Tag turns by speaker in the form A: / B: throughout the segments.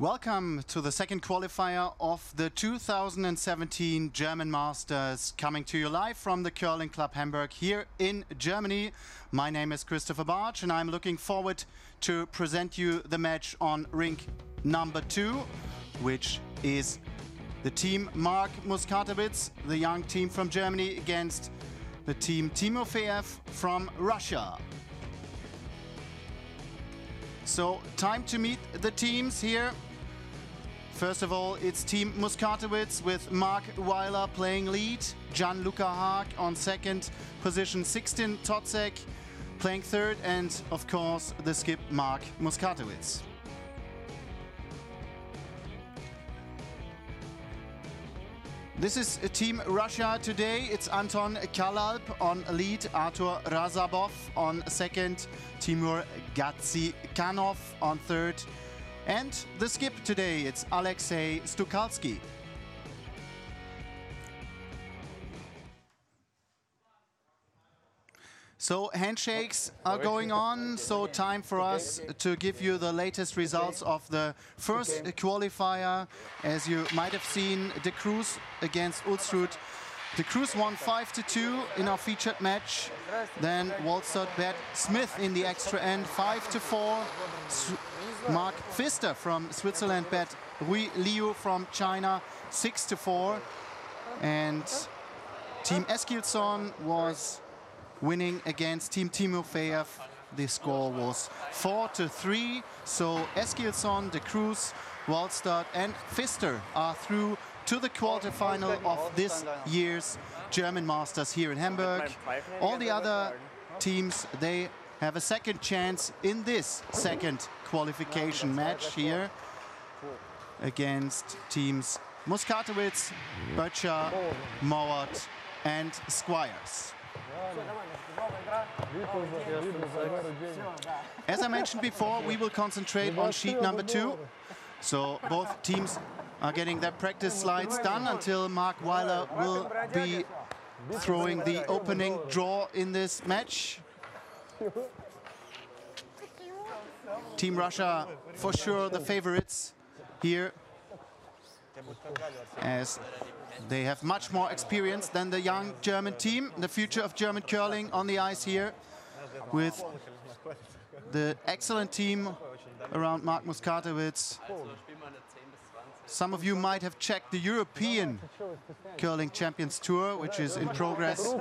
A: Welcome to the second qualifier of the 2017 German Masters, coming to you live from the Curling Club Hamburg here in Germany. My name is Christopher Bartsch and I'm looking forward to present you the match on rink number two, which is the team Mark Muskatewitz, the young team from Germany, against the team Timofeev from Russia. So time to meet the teams here. First of all, it's Team Muskatewitz with Mark Weiler playing lead, Gianluca Haag on second position, Sixten Totzke playing third, and of course the skip Mark Muskatewitz. This is Team Russia today. It's Anton Kalalb on lead, Artur Razhabov on second, Timur Gadzhikhanov on third, and the skip today, it's Alexei Stukalski. So handshakes are going on, so time for us to give you the latest results of the first qualifier. As you might have seen, De Cruz against Ulsrud. De Cruz won 5 to 2 in our featured match. Then Walstad bet Smith in the extra end 5 to 4. Mark Pfister from Switzerland bet Rui Liu from China 6 to 4. And Team Eskilsson was winning against Team Timofeev. The score was 4 to 3. So Eskilsson, De Cruz, Walstad and Pfister are through to the quarterfinal of this year's German Masters here in Hamburg. All the other teams, they have a second chance in this second qualification match here against teams Muskatewitz, Böttcher, Mowat and Squires. As I mentioned before, we will concentrate on sheet number two. So both teams are getting their practice slides done until Mark Weiler will be throwing the opening draw in this match. Team Russia, for sure, the favorites here, as they have much more experience than the young German team. The future of German curling on the ice here with the excellent team around Mark Muskatewitz. Some of you might have checked the European Curling Champions Tour, which is in progress.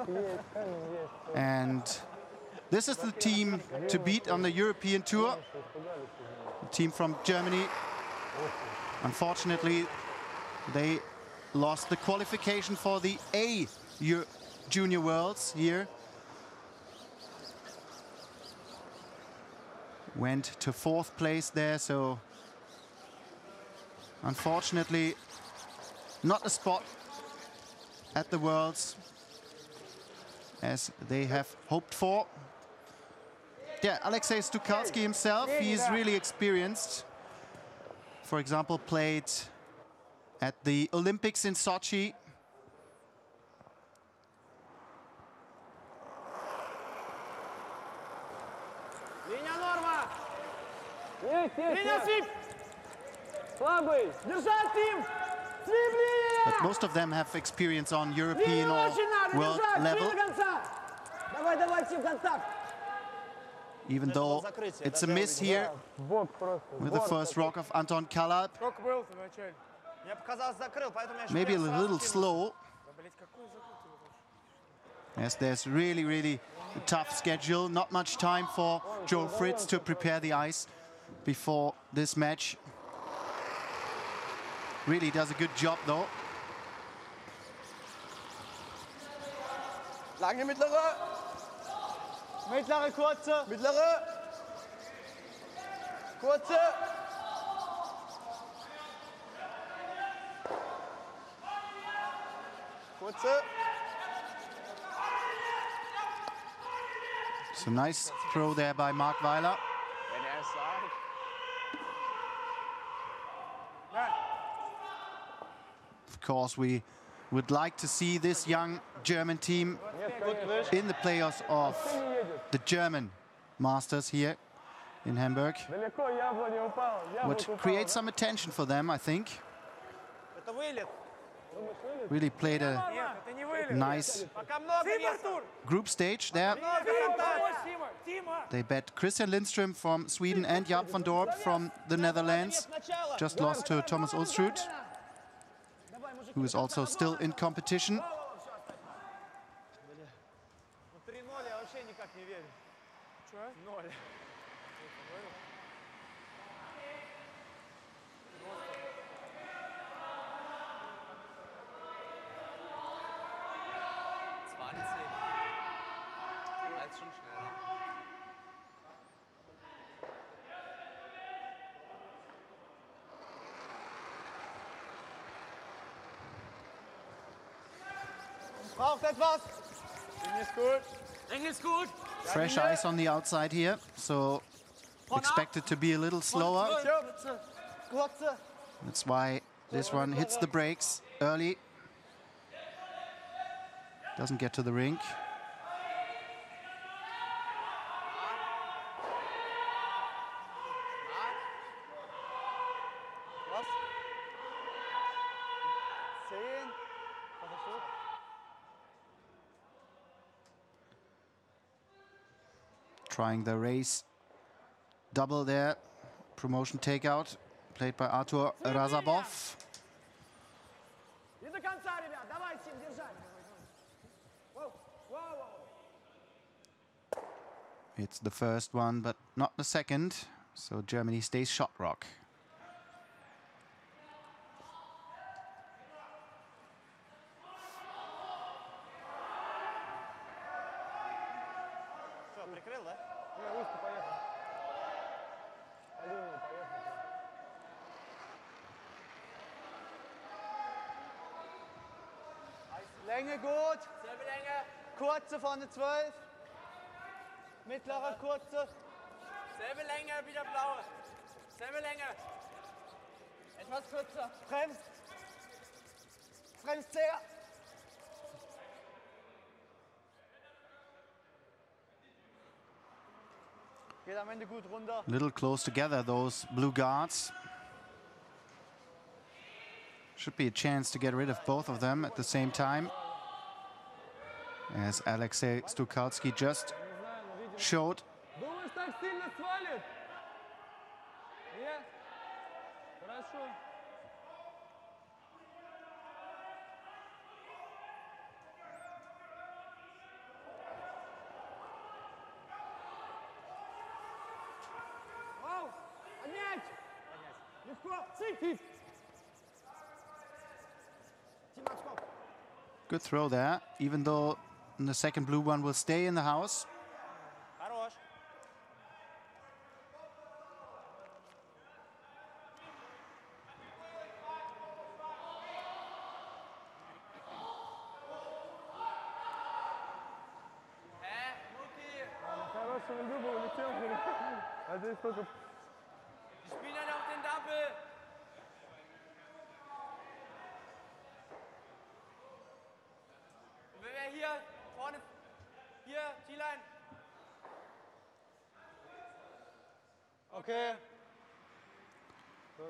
A: And this is the team to beat on the European Tour. The team from Germany. Unfortunately, they lost the qualification for the A Junior Worlds here. Went to fourth place there, so unfortunately not a spot at the Worlds as they have hoped for. Yeah, Alexei Stukalski himself, he's really experienced. For example, played at the Olympics in Sochi. But most of them have experience on European or world level. Even though it's a miss here with the first rock of Anton Kalalb. Maybe a little slow. Yes, there's really, really a tough schedule. Not much time for Joe Fritz to prepare the ice before this match. Really does a good job though.
B: Lange mittlere. Mittlere, kurze. Mittlere. Kurze. Kurze.
A: So nice throw there by Mark Weiler.
B: Wenn er es sagt.
A: Of course, we would like to see this young German team in the playoffs of the German Masters here in Hamburg, would create some attention for them, I think. Really played a nice group stage there. They bet Christian Lindström from Sweden and Jaap van Dorp from the Netherlands. Just lost to Thomas Ulsrud, who is also still in competition.
C: Null? Null.
B: Braucht etwas. Ding ist gut.
D: Ding ist gut.
A: Fresh ice on the outside here, so expected to be a little slower. That's why this one hits the brakes early. Doesn't get to the rink.
B: Was? Zehn. Was hast du?
A: trying the race. Double there, promotion takeout, played by Artur
B: Razhabov.
A: It's the first one, but not the second. So Germany stays shot rock.
B: Vorne 12. Mittlerer kurze.
D: Selbe Länge, wieder blaue! Selbe Länge!
B: Etwas kürzer. Bremst. Bremst sehr. Geht am Ende gut runter.
A: Little close together, those blue guards. Should be a chance to get rid of both of them at the same time. As Alexei Stukalski just showed. Good throw there, even though the second blue one will stay in the house.
B: Хорош!
D: Hä? Mutti!
B: Хорошего люба улетел, а здесь только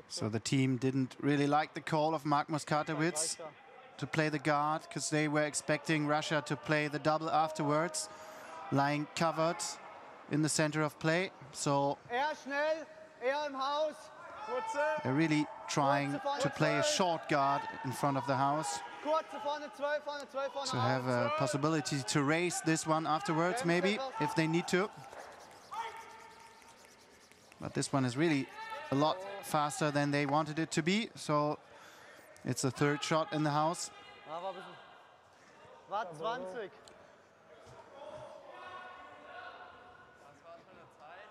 A: So the team didn't really like the call of Mark Muskatewitz to play the guard because they were expecting Russia to play the double afterwards, lying covered in the center of play. So
B: Er er im Haus. Kurze,
A: they're really trying to play a short guard in front of the house
B: kurze vorne 12, vorne 12, vorne
A: to have a possibility to raise this one afterwards, maybe if they need to. But this one is really a lot faster than they wanted it to be. So it's a third shot in the house.
B: Ja, war ein bisschen. War 20.
D: Was war das für eine Zeit?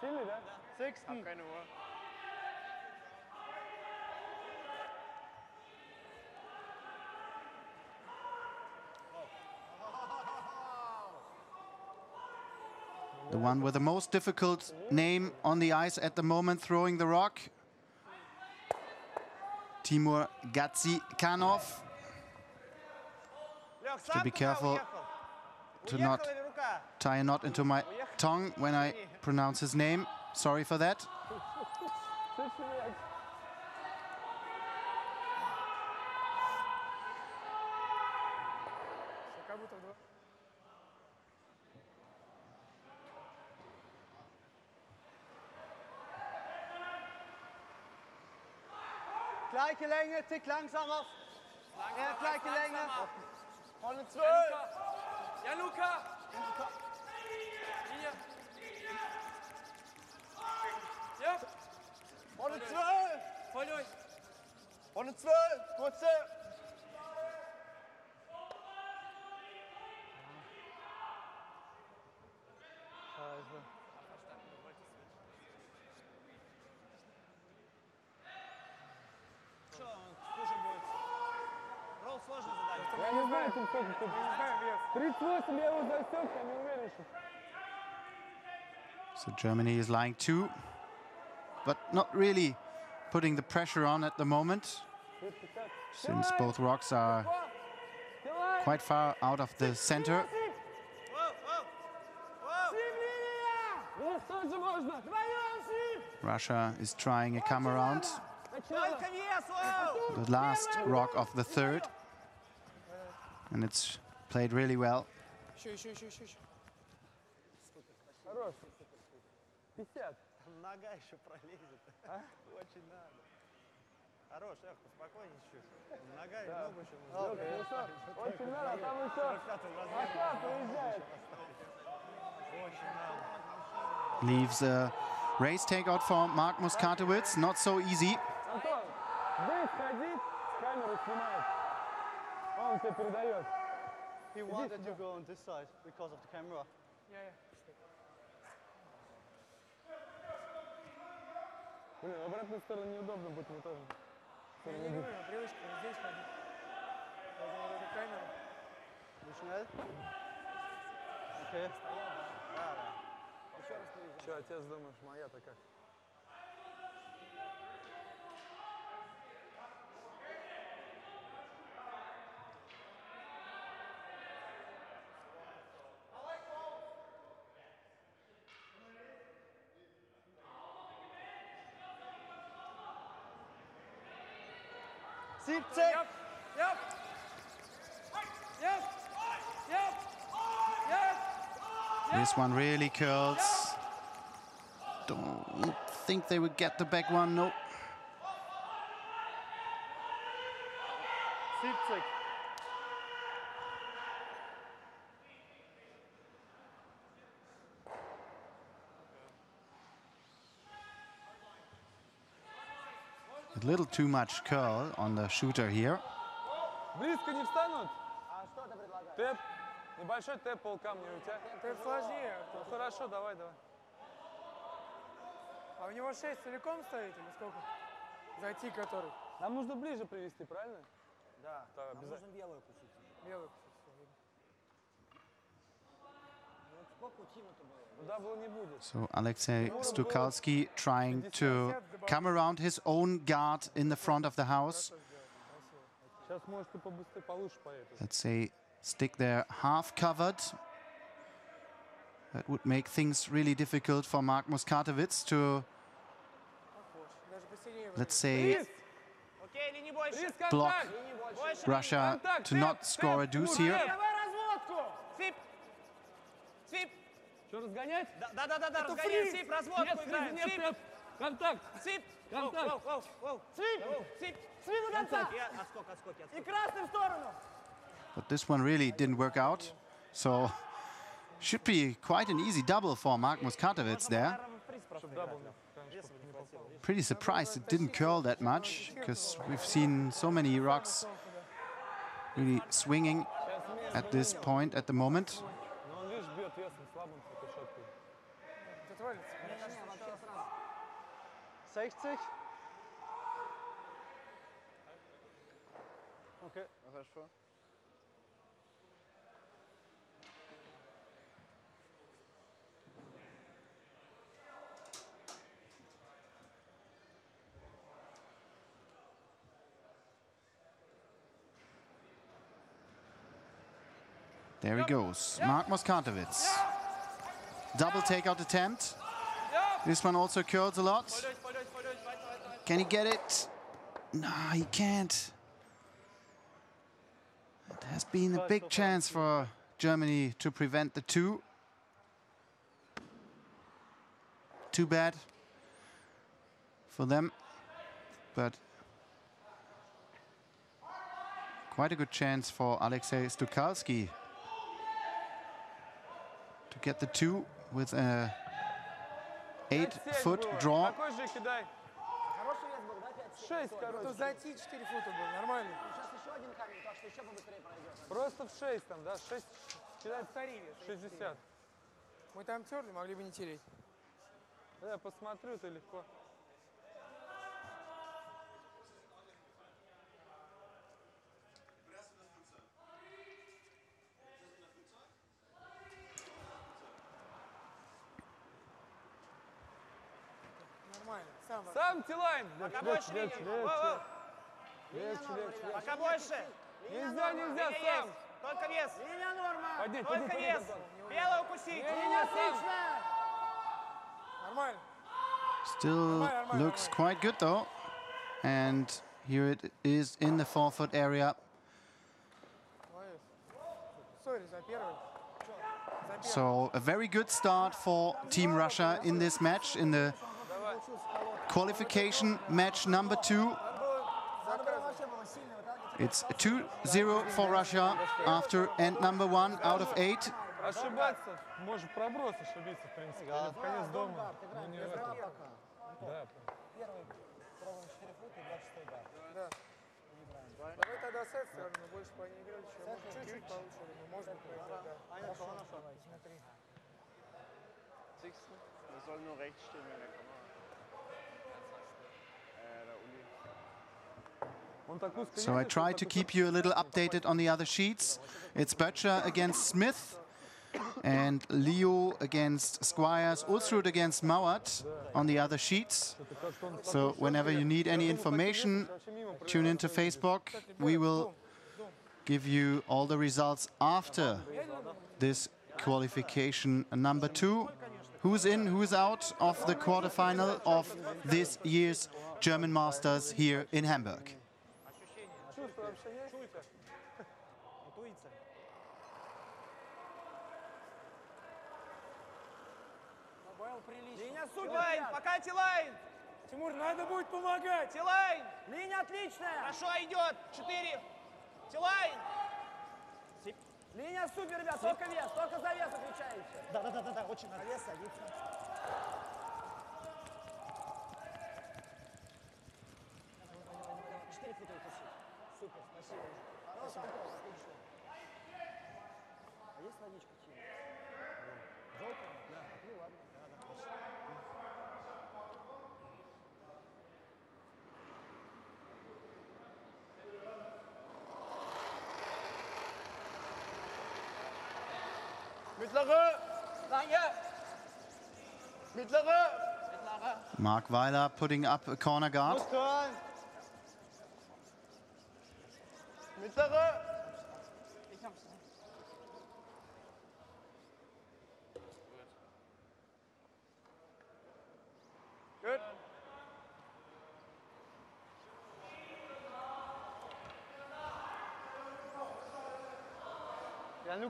B: Silly, ne? Sechsten.
D: Keine Uhr.
A: The one with the most difficult name on the ice at the moment, throwing the rock. Timur
B: Gadzhikhanov.
A: To be careful to not tie a knot into my tongue when I pronounce his name. Sorry for that.
D: Länge, Tick langsamer. Ja, gleiche Länge. Vorne
E: Ja,
D: 12.
E: Luca! Ja, Luca! Hier! Ja,
D: Vorne 12.
E: voll durch!
D: Vorne 12. Kurze.
B: Scheiße. 38 я его засек, я не уверен, что...
A: So Germany is lying two, but not really putting the pressure on at the moment,
B: 50.
A: since both rocks are
B: Давай!
A: quite far out of the center.
D: Воу, воу. Воу.
B: Ну, что же можно? Вдвоем, Сив!
A: Russia is trying a come around,
B: Начало!
D: Только вес, воу.
A: the last rock of the third, and it's Played really well. Leaves a race takeout for Mark Muskatewitz. Not so easy.
F: He wanted to go on this side because of the camera.
E: Я, я.
B: Блин, в обратную сторону неудобно будет мне тоже.
E: Я не говорю, привычка здесь ходить. Поэтому вот эта камера.
F: Wie schnell? Okay.
B: Че, отец, думаешь, моя-то как?
D: Siebzig.
E: Ja, ja. Ja. Ja. Ja.
A: This one really curls. Don't think they would get the back one, no. Little too much curl on the shooter here.
B: Близко не встанут? Тэп. Небольшой тэп пол камня у тебя.
E: Это сложнее.
B: Ну хорошо, давай, давай.
E: А у него 6 целиком стоит или сколько? Зайти который?
B: Нам нужно ближе привести, правильно?
D: Да,
B: Так,
D: нам
B: обязательно.
D: нужно белую кусить.
E: Белый всё
A: So Alexei Stukalski trying to come around his own guard in the front of the house. Let's say stick there half covered. That would make things really difficult for Mark Muskatewitz to, let's say, block Russia to not score a deuce here.
B: Что, разгонять?
D: Да, да, да, да,
B: Это
D: Сип, разводку
B: нет,
D: играем.
B: Нет, нет, контакт.
D: Сип.
B: Контакт.
F: Сип. Сип. Сип.
D: И
F: в сторону.
A: But this one really didn't work out, so should be quite an easy double for Mark Muskatewitz there. Pretty surprised it didn't curl that much, because we've seen so many rocks really swinging at this point at the moment.
B: 60. Okay.
E: Was
F: hast du vor?
A: There he goes, Mark Muskatewitz. Double takeout attempt. This one also curls a lot. Can he get it? No, he can't. It has been a big chance for Germany to prevent the two. Too bad for them, but quite a good chance for Alexei Stukalski to get the two with a eight-foot draw.
B: Шесть,
E: Тут
B: короче.
E: зайти 4 фута был, нормально.
F: Сейчас еще один камень, так что еще побыстрее пройдет.
B: Просто в 6 там, да? 6, кидай
E: Повторили.
B: 60.
E: Мы там терли, могли бы не тереть.
B: Да, я посмотрю, это легко.
E: Нормально. Сам.
B: Сам Тилайн!
D: Пока больше линия. Во, во.
B: Легче, легче, легче.
D: Пока больше.
B: Нельзя, нельзя,
D: Линия
B: сам!
D: есть. Только вес.
F: Линия норма.
B: Поднять, поднять,
D: Только
B: поднять,
D: вес.
B: Антон.
D: Белое укусить.
B: Не-не-не, сам!
E: Нормально.
A: Still looks quite good though. And here it is in the four-foot area.
E: Молодец. Сори, за первый. За первый.
A: So a very good start for Team Russia in this match, in the qualification match number two. It's 2-0 for Russia after end number one out of eight.
B: Ошибаться, может проброс ошибиться, в принципе. Или в конец дома. Ну, не это. Да,
E: Давай тогда сет сравним, мы больше по ней играли, чем может чуть-чуть получше, но можно проиграть, да. Хорошо, Смотри.
F: Siehst du? Das soll nur rechts stehen, wenn er kommt.
A: So I try to keep you a little updated on the other sheets. It's Böttcher against Smith and Liu against Squires, Ulsrud against Mowat on the other sheets. So whenever you need any information, tune into Facebook. We will give you all the results after this qualification number two. Who's in, who's out of the quarterfinal of this year's German Masters here in Hamburg?
D: Линия супер. Пока Тилайн.
E: Тимур, надо будет помогать.
D: Тилайн.
F: Линия отличная.
D: Хорошо идет. Четыре. Тилайн.
F: Линия супер, ребят. Только вес, только за вес отвечаете. Да, да, да, да, да очень надо. Вес садится. А есть водичка чья? Желтая? Да. Ну ладно. Да, да, хорошо. Mittlere!
D: Lange.
F: Mittlere!
A: Mark Weiler putting up a corner guard.
F: Turn!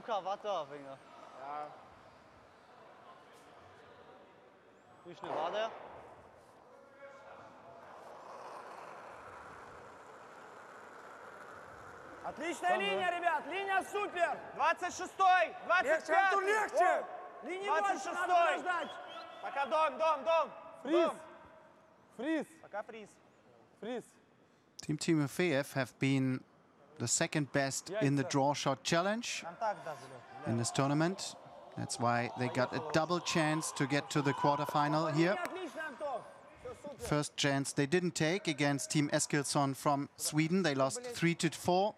F: Ja, Luca, warte auf, Finger. Ja. Wie schnell war der?
D: Отличная линия, ребят. Линия супер. 26-й.
E: Легче, Антон,
D: 25-й.
E: легче.
D: Линии
F: 26-й.
D: больше надо подождать. Пока дом, дом, дом.
B: Фриз!
D: Дом.
B: Фриз!
D: Пока фриз.
B: Фриз!
A: Team Timofeyev have been the second best in the draw shot challenge in this tournament. That's why they got a double chance to get to the quarterfinal here. First chance they didn't take against Team Eskilsson from Sweden. They lost 3 to 4.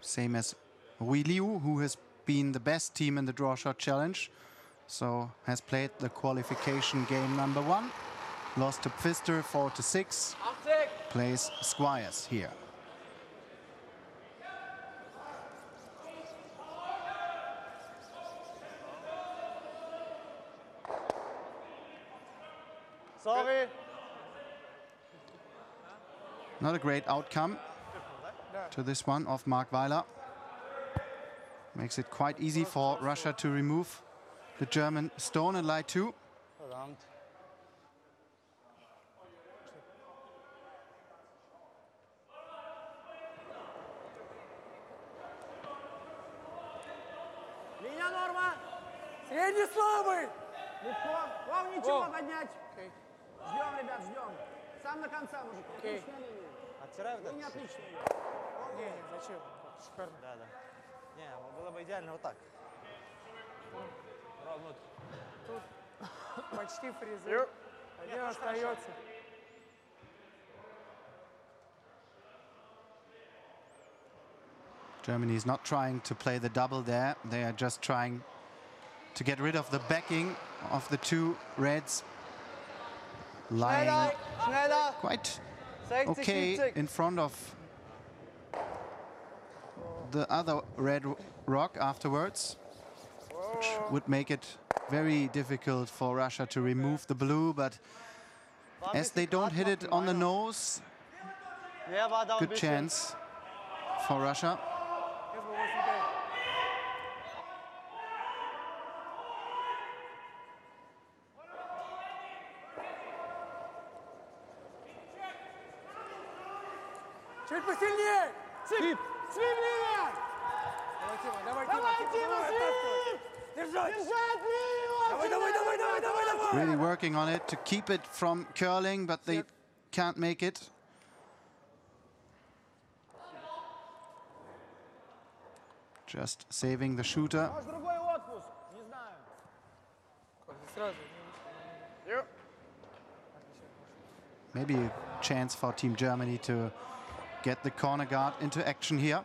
A: Same as Wei Liu, who has been the best team in the draw shot challenge. So has played the qualification game number one. Lost to Pfister 4 to 6. Plays Squires here.
D: Sorry.
A: Not a great outcome to this one of Mark Weiler. Makes it quite easy for Russia to remove the German stone and light two.
D: Verdammt. Линия норма.
E: Средний слабый!
D: Легко. Вов, ничего,
E: Вов.
D: поднять.
E: Окей.
D: Ждем, ребят, ждем. Сам до конца, мужик.
E: Окей.
D: Отличная линия. Оттирай вот Линия отличная.
E: Не, не, зачем? Шикарно.
D: Да, да. Не, было бы идеально вот так.
E: Почти фрезы. Один остается.
A: Germany is not trying to play the double there. They are just trying to get rid of the backing of the two reds lying
D: schneller.
A: quite
D: 60,
A: okay
D: 70.
A: in front of the other red rock afterwards, which would make it very difficult for Russia to remove the blue. But as they don't hit it on the nose,
D: Wer war da ein
A: good
D: bisschen?
A: chance for Russia.
E: Сейчас бы 8-5. Чуть посильнее! Цып! Свиблина! Давай, Тима, давай, Тима,
D: Давай,
E: Тима,
A: Really working on it to keep it from curling, but they can't make it. Just saving the shooter. Maybe a chance for Team Germany to get the corner guard into action here.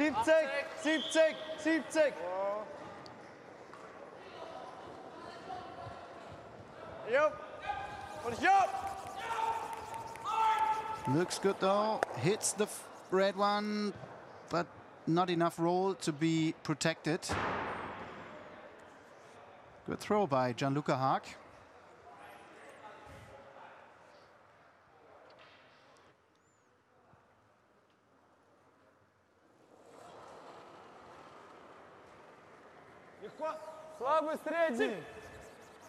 D: Siebzig, siebzig, siebzig. Jupp. Und jupp.
A: Looks good though. Hits the red one, but not enough roll to be protected. Good throw by Gianluca Haag.
B: Слабый средний.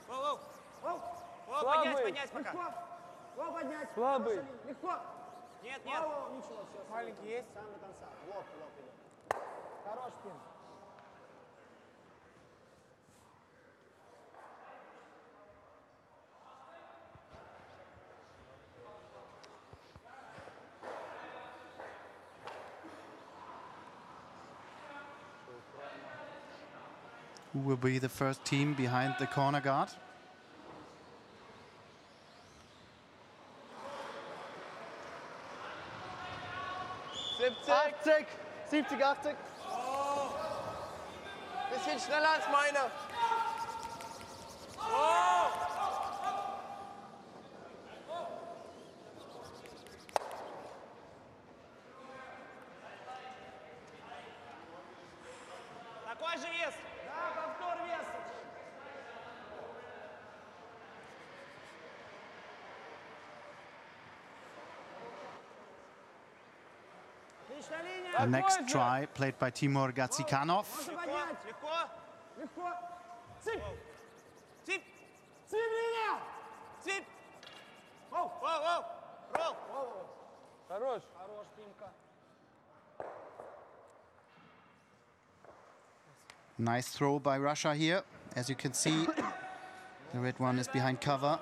D: Воу, воу. Воу, поднять, поднять пока. Легко. Воу, поднять.
B: Слабый.
D: Легко. Нет, нет. Воу, ничего, все.
E: Маленький есть?
D: Сам до конца. Лоб, лоб идет. Хорош пин.
A: Who will be the first team behind the corner guard?
D: Siebzig. 80. 70, 80.
C: Bisschen schneller als meine.
D: Такой же вес.
A: The next try played by Timur
C: Gadzhikhanov.
B: Хорош.
D: Хорош, Тимка.
A: Nice throw by Russia here. As you can see, the red one is behind cover.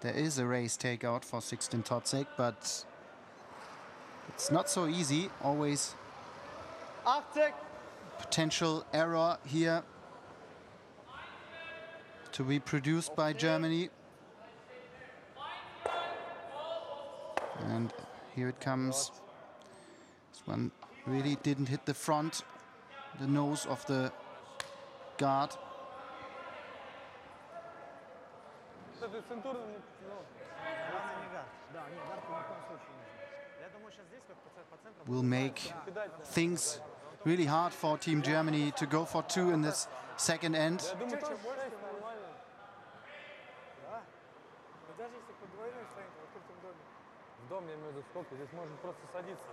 A: There is a race takeout for Sixten Totzke, but it's not so easy. Always potential error here to be produced by Germany. And here it comes. This one really didn't hit the front, the nose of the guard. Will make things really hard for Team Germany to go for two in this second end
E: В
B: дом, я имею в виду, сколько? Здесь можно просто садиться.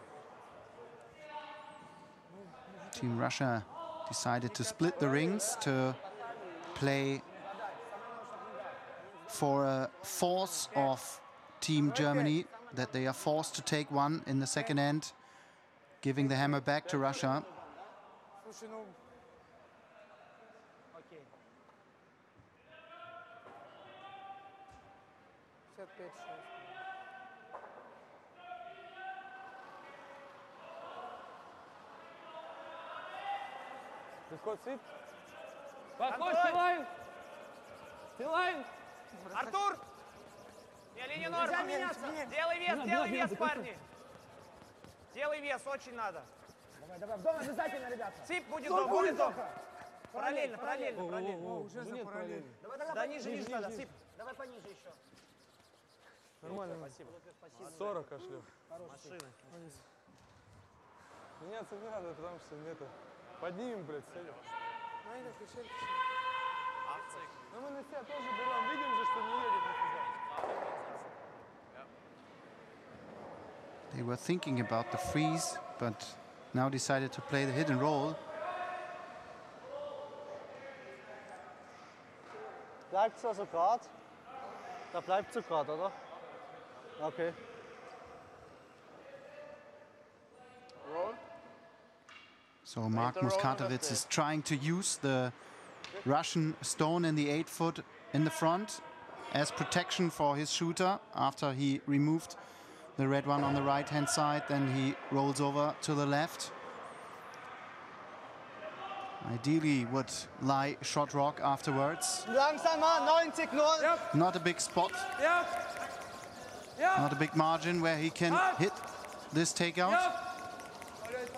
A: Team Russia decided to split the rings to play for a force of Team Germany that they are forced to take one in the second end, giving the hammer back to Russia.
E: Слушай, Ну,
F: Окей.
E: 55 6.
B: Приход свит. Подходь, Стилайн! Стилайн!
C: Артур! Не, линия норма. Делай вес, делай вес, парни. Делай вес, очень надо.
F: Давай, давай, в дом обязательно, ребята.
C: Сип будет дом, будет дом. Параллельно,
F: Параллель,
C: параллельно, параллельно.
E: О, уже за параллель.
F: Давай, давай,
C: Да,
F: пониже,
C: ниже, ниже надо, Сип.
F: Давай пониже еще.
B: Нормально.
C: Спасибо.
B: 40 ошлю.
D: машины.
B: Меняться не надо, потому что это... Поднимем, блядь, сядем.
E: Найда, включай.
B: Но мы на себя тоже берем, видим же, что не едет нифига.
A: They were thinking about the freeze, but now decided to play the hit and roll.
D: Bleibt es also gerade? Da bleibt es gerade, oder? Okay.
A: So Mark Muskatewitz is trying to use the Russian stone in the eight foot in the front as protection for his shooter after he removed the red one on the right hand side. Then he rolls over to the left. Ideally would lie shot rock afterwards.
D: Langsamer, 90 0.
A: Not a big spot,
B: Ja! Ja!
A: not a big margin where he can hit this takeout.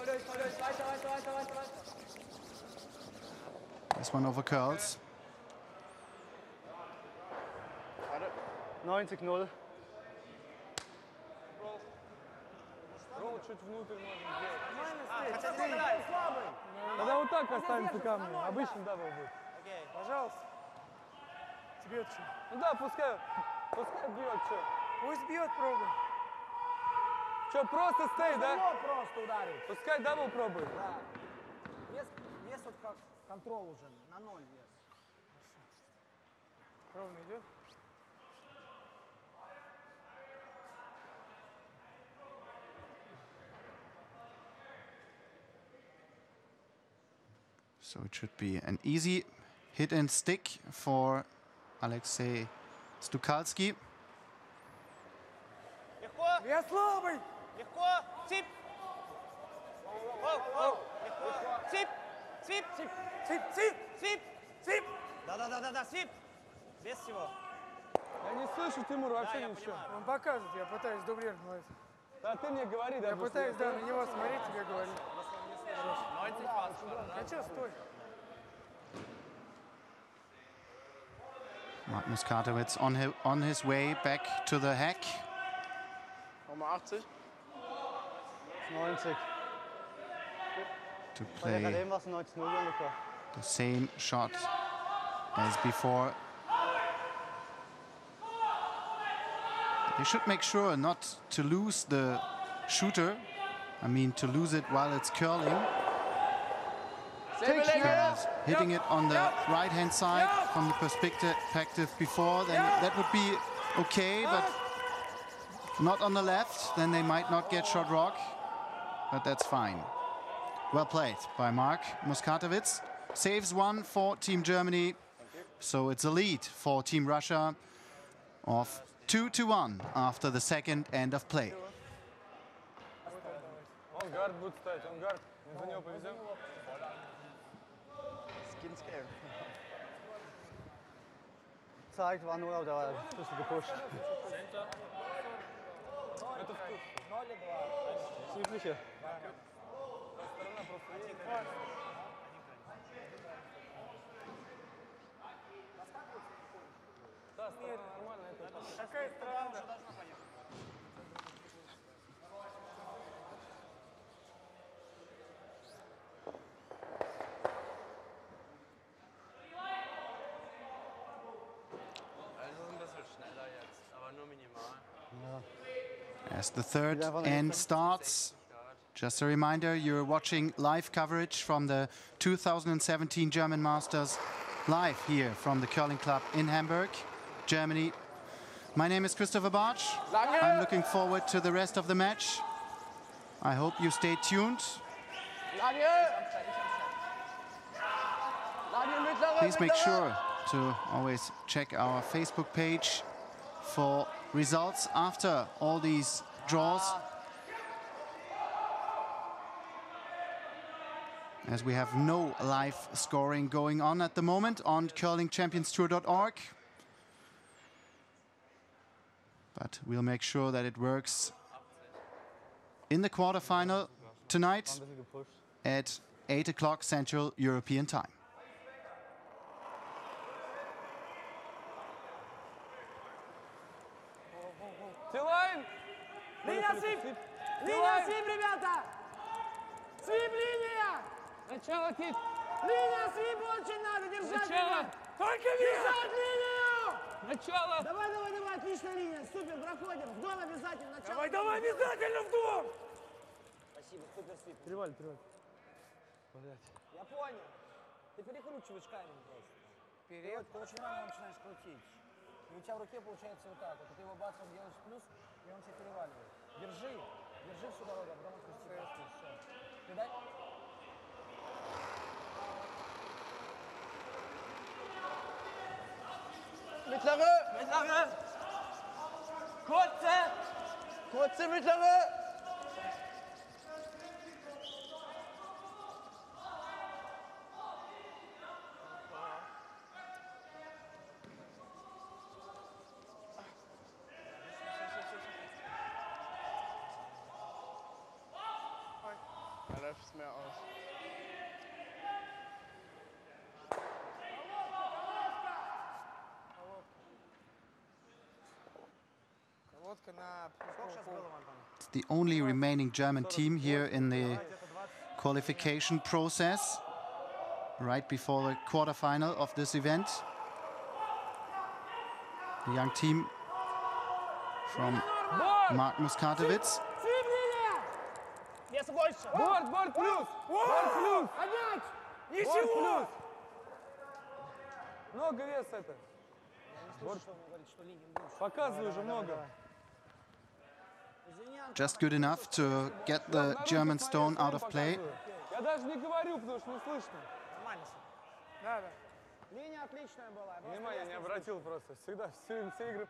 B: Voll durch, voll durch. Weiter, weiter, weiter, weiter, weiter.
A: This one over curls.
D: 90 0.
B: Ролл чуть внутрь можно сделать.
C: Хотя ты играешь.
B: Тогда вот так останется камни. Обычный дабл будет.
E: Пожалуйста. Тебе что?
B: Ну да, пускай, пускай бьет, что.
E: Пусть бьет, пробуй.
B: Что, просто стей, да?
F: Ну, просто ударить.
B: Пускай дабл пробует.
F: Да. Вес, вес вот как контрол уже, на ноль вес.
E: Ровно идет.
A: So it should be an easy hit and stick for Alexei Stukalski.
C: Легко,
E: Я слабый.
C: Легко. Цып. Оу, оу. Легко. Цып. Цып. Цып.
E: Цып. Цып.
C: Цып. Цып. Да-да-да-да-да. Цып. Без всего.
B: Я не слышу, Тимур, вообще
C: да,
B: ничего.
C: Понимаю.
E: Он показывает, я пытаюсь дублер ловить.
B: Да ты мне говори, да.
E: Я пытаюсь, да, на него смотреть, тебе
C: говорю.
E: А что, стой.
A: Mark Muskatewitz on his, on his way back to the hack.
C: 80.
D: 90.
A: to
D: Weil ja gerade
A: play
D: eben was 90 0 ungefähr.
A: the same shot as before. They should make sure not to lose the shooter. I mean, to lose it while it's curling. Because hitting it on the right hand side from the perspective before, then that would be okay, but ah. not on the left. Then they might not get shot rock, but that's fine. Well played by Mark Muskatewitz. Saves one for Team Germany. So it's a lead for Team Russia of 2 to 1 after the second end of play.
D: Zeigt, war nur da ein bisschen gepusht.
E: Нет,
B: Нормально, это
E: Какая страна?
G: Also ein bisschen schneller jetzt, aber nur minimal.
A: As the third end starts, just a reminder you're watching live coverage from the 2017 German Masters live here from the Curling Club in Hamburg, Germany. My name is Christopher Bartsch. I'm looking forward to the rest of the match. I hope you stay tuned. Please make sure to always check our Facebook page for results after all these draws. As we have no live scoring going on at the moment on curlingchampionstour.org. But we'll make sure that it works in the quarterfinal tonight at 8 o'clock Central European Time.
B: Начало кик!
C: Линия свип очень надо держать,
B: Начало!
C: Только Держать линию!
B: Начало!
C: Давай, давай, давай, отличная линия, супер, проходим. В дом обязательно, начало.
E: Давай, давай, обязательно в дом!
C: Спасибо, супер свип.
B: Триваль, триваль.
C: Я понял. Ты перекручиваешь камень просто. Вперед. Ты очень рано начинаешь крутить. И у тебя в руке получается вот так. Вот ты его бацом делаешь в плюс, и он тебе переваливает. Держи, держи всю дорогу, а потом отпусти. Все. Ты дай.
G: Mittlere! Mittlere! Kurze! Kurze, mittlere!
A: It's the only remaining German team here in the qualification process right before the quarterfinal of this event. The young team from Mark
B: Muskatewitz. Много вес это. Показывай много
C: Извини, Антон.
A: Just good enough to get the German stone out of play.
B: Я даже не говорю, потому что не слышно.
C: Нормально всё.
E: Да, да.
C: Линия отличная была. я просто
B: Внимание,
C: вес
B: не
C: не
B: обратил просто. Всегда, все, все игры.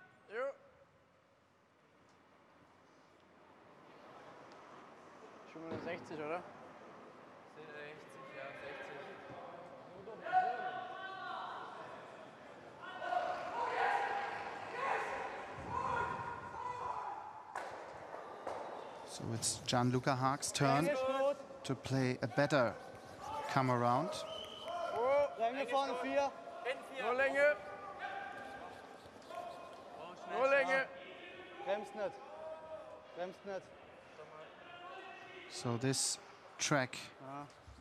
G: Schon mal 60, oder?
A: So it's Gianluca Haag's turn to play a better come around.
G: Länge vorne, vier. Nur Länge. Nur Länge. Bremst nicht. Bremst nicht.
A: So this track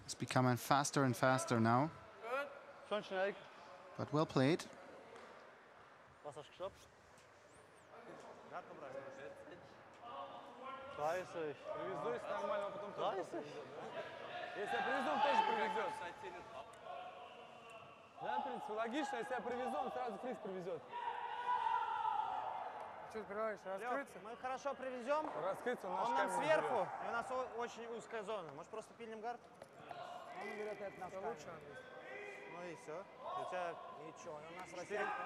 A: is becoming faster and faster now, but well played.
G: Was hast du gestoppt? 30.
B: Привезу, если нормально, а потом тоже
G: 30?
B: привезет. Если я привезу, он тоже привезет. Да, в принципе, логично, если я привезу, он сразу фриз привезет.
E: Что ты
C: Лёх,
E: раскрыться?
C: мы хорошо привезем.
B: Раскрыться, он наш
C: Он нам сверху,
B: берет.
C: и у нас очень узкая зона. Может, просто пильнем гард? Он берет это наш
E: Это лучше.
C: Ну и все. У тебя что? Он нас нас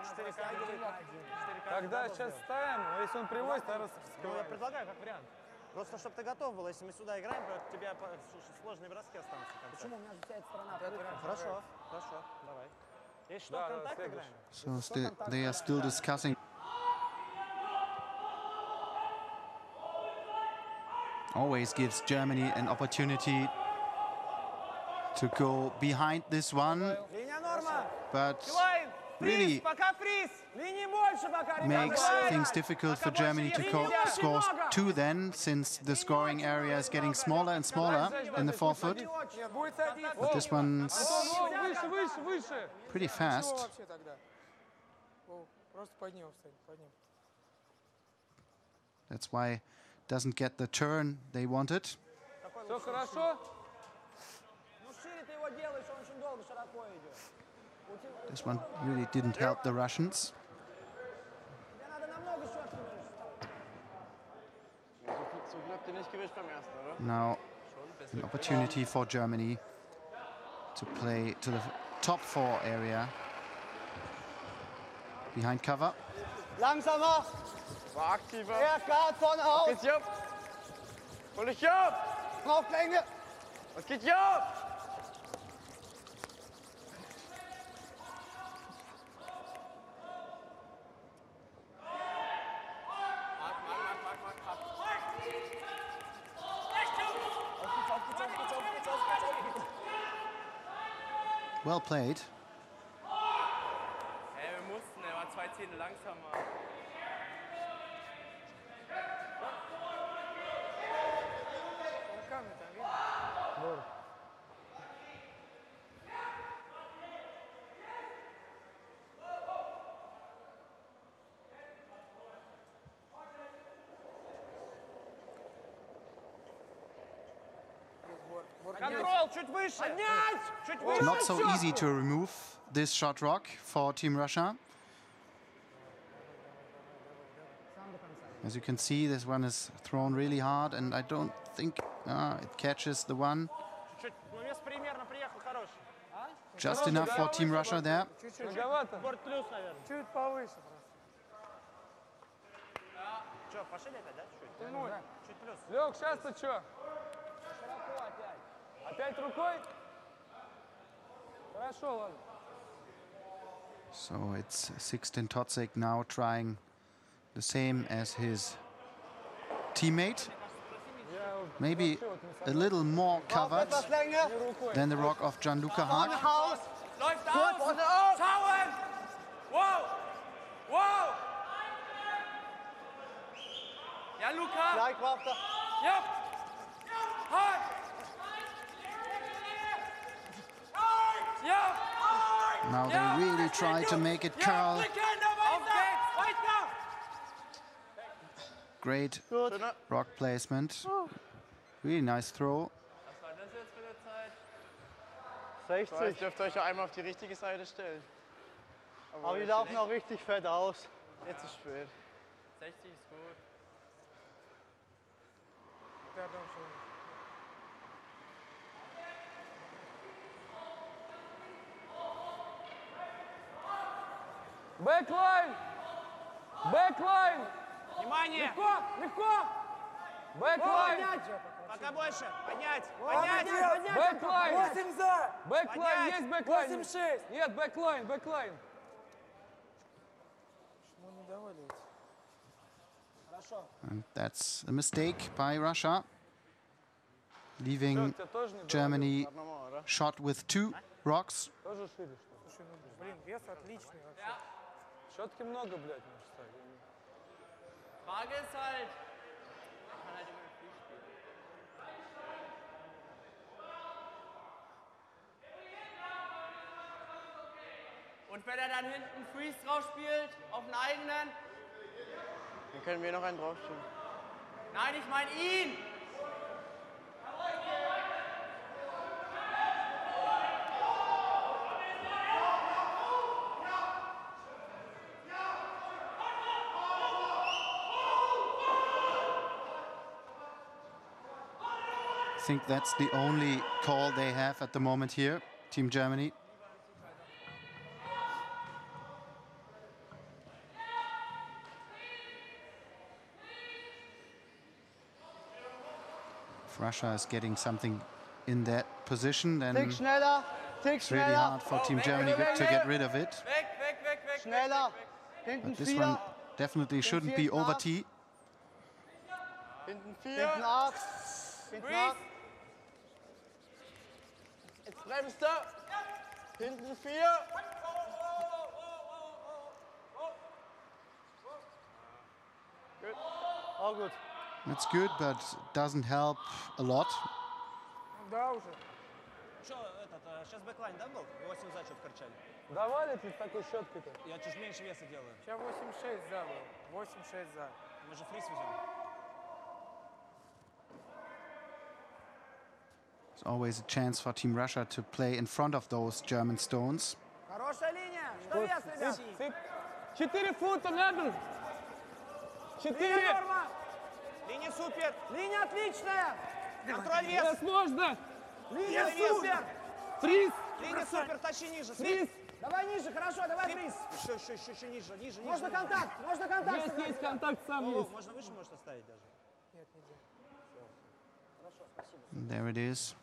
E: четыре
C: растягивает
E: камня.
B: Тогда сейчас ставим, если он привозит, тогда
C: Ну, я предлагаю как вариант. Просто, чтобы ты готов был, если мы сюда играем, то у тебя по- с- сложные броски останутся. Почему? У меня же вся сторона Хорошо, хорошо, давай. Если что,
B: Да,
C: в
B: да,
C: контакт
B: следующий.
C: играем.
A: So sti- they are still discussing. Always gives Germany an opportunity to go behind this one,
C: Линия норма.
A: but
C: Лайн,
A: really makes things difficult for Germany to score two then, since the scoring area is getting smaller and smaller in the forefoot. But this one's pretty fast. That's why doesn't get the turn they wanted. This one really didn't help the Russians. Now, an opportunity for Germany to play to the top four area. Behind cover.
D: Langsamer.
F: War aktiver.
D: Erst von aus.
F: Was Geht's Job. Hol dich Job.
D: Drauflegen wir.
F: Was geht Job?
A: Well played.
G: Ey, wir mussten, er war zwei langsamer.
C: Контрол, чуть выше! Поднять! Чуть выше!
A: Not so easy to remove this shot rock for Team Russia. As you can see, this one is thrown really hard, and I don't think ah, it catches the one.
D: Чуть, ну вес примерно приехал хороший.
A: Just enough for Team Russia there.
E: Чуть-чуть.
B: Многовато.
D: Борт плюс, наверное.
E: Чуть повыше просто.
D: Че, пошли опять, да? Чуть?
B: Тянуть.
D: Чуть плюс.
B: Лег, сейчас-то что?
C: Опять
B: рукой? Хорошо, ладно.
A: So it's Sixten Totzke now trying the same as his teammate. Maybe a little more covered than the rock of Gianluca Haag.
G: Gianluca!
A: Now they really try to make it
G: Karl.
A: Great rock placement. Really nice throw.
D: 60.
F: Ich dürfte euch ja einmal auf die richtige Seite stellen.
D: Aber, Aber die laufen nicht. auch richtig fett aus.
F: Jetzt ja. ist spät.
G: 60 ist gut.
E: Der hat auch schon.
B: Бэклайн! Бэклайн!
C: Внимание!
B: Легко! Легко! Бэклайн!
C: Пока больше! Поднять!
E: Поднять!
C: Поднять!
B: Бэклайн!
E: 8 за!
B: Бэклайн!
C: Поднять!
B: Есть бэклайн!
E: 8-6!
B: Нет, бэклайн, бэклайн.
E: Почему не давали эти?
C: Хорошо.
A: And that's a mistake by Russia,
B: Всё,
A: leaving
B: тебя тоже не было?
A: Germany
F: Warte nochmal, oder?
A: shot with two rocks.
B: Щетки много, блядь, можешь ставить.
G: Frage ist halt. Man kann halt immer mit Fuß spielen. Und wenn er dann hinten Freeze drauf spielt, auf den eigenen?
F: Dann können wir noch einen draufstellen.
G: Nein, ich meine ihn!
A: Think that's the only call they have at the moment here, Team Germany. If Russia is getting something in that position, then
D: Tick
A: it's
D: schneller. Tick
A: really
D: schneller.
A: hard for Team Germany to get rid of it.
G: Weg, weg, weg, weg!
D: Schneller. Hinten
A: But this one definitely shouldn't be over T.
F: Hinten vier.
D: Hinten acht. Hinten acht.
F: Bremste. Hinten vier. Good. All
A: good. It's good, but doesn't help a lot.
E: Да уже.
D: Что этот, э, сейчас бэклайн, да, был? 8 за что вкорчали.
B: Давали ты такой щеткой-то?
D: Я чуть меньше веса делаю.
E: Сейчас 8-6 за был. 8-6 за.
D: Мы же фриз везем.
A: always a chance for Team Russia to play in front of those German stones.
C: Хорошая линия. Что вес, ребят?
B: Цып. Четыре фута надо!
C: Линия
B: Четыре!
C: норма.
D: Линия супер!
C: Линия отличная.
D: Контроль вес!
B: Вес можно!
C: Линия
D: вес.
C: супер.
B: Фриз!
D: Линия супер, тащи ниже!
B: Фриз!
D: Свип!
C: Давай ниже, хорошо, давай фриз.
D: Еще, еще, еще, еще ниже, ниже, ниже.
C: Можно
D: ниже.
C: контакт, можно контакт.
B: Есть,
C: сыграть.
B: есть контакт сам
D: О,
B: есть.
D: можно выше, может оставить даже.
A: And there it is.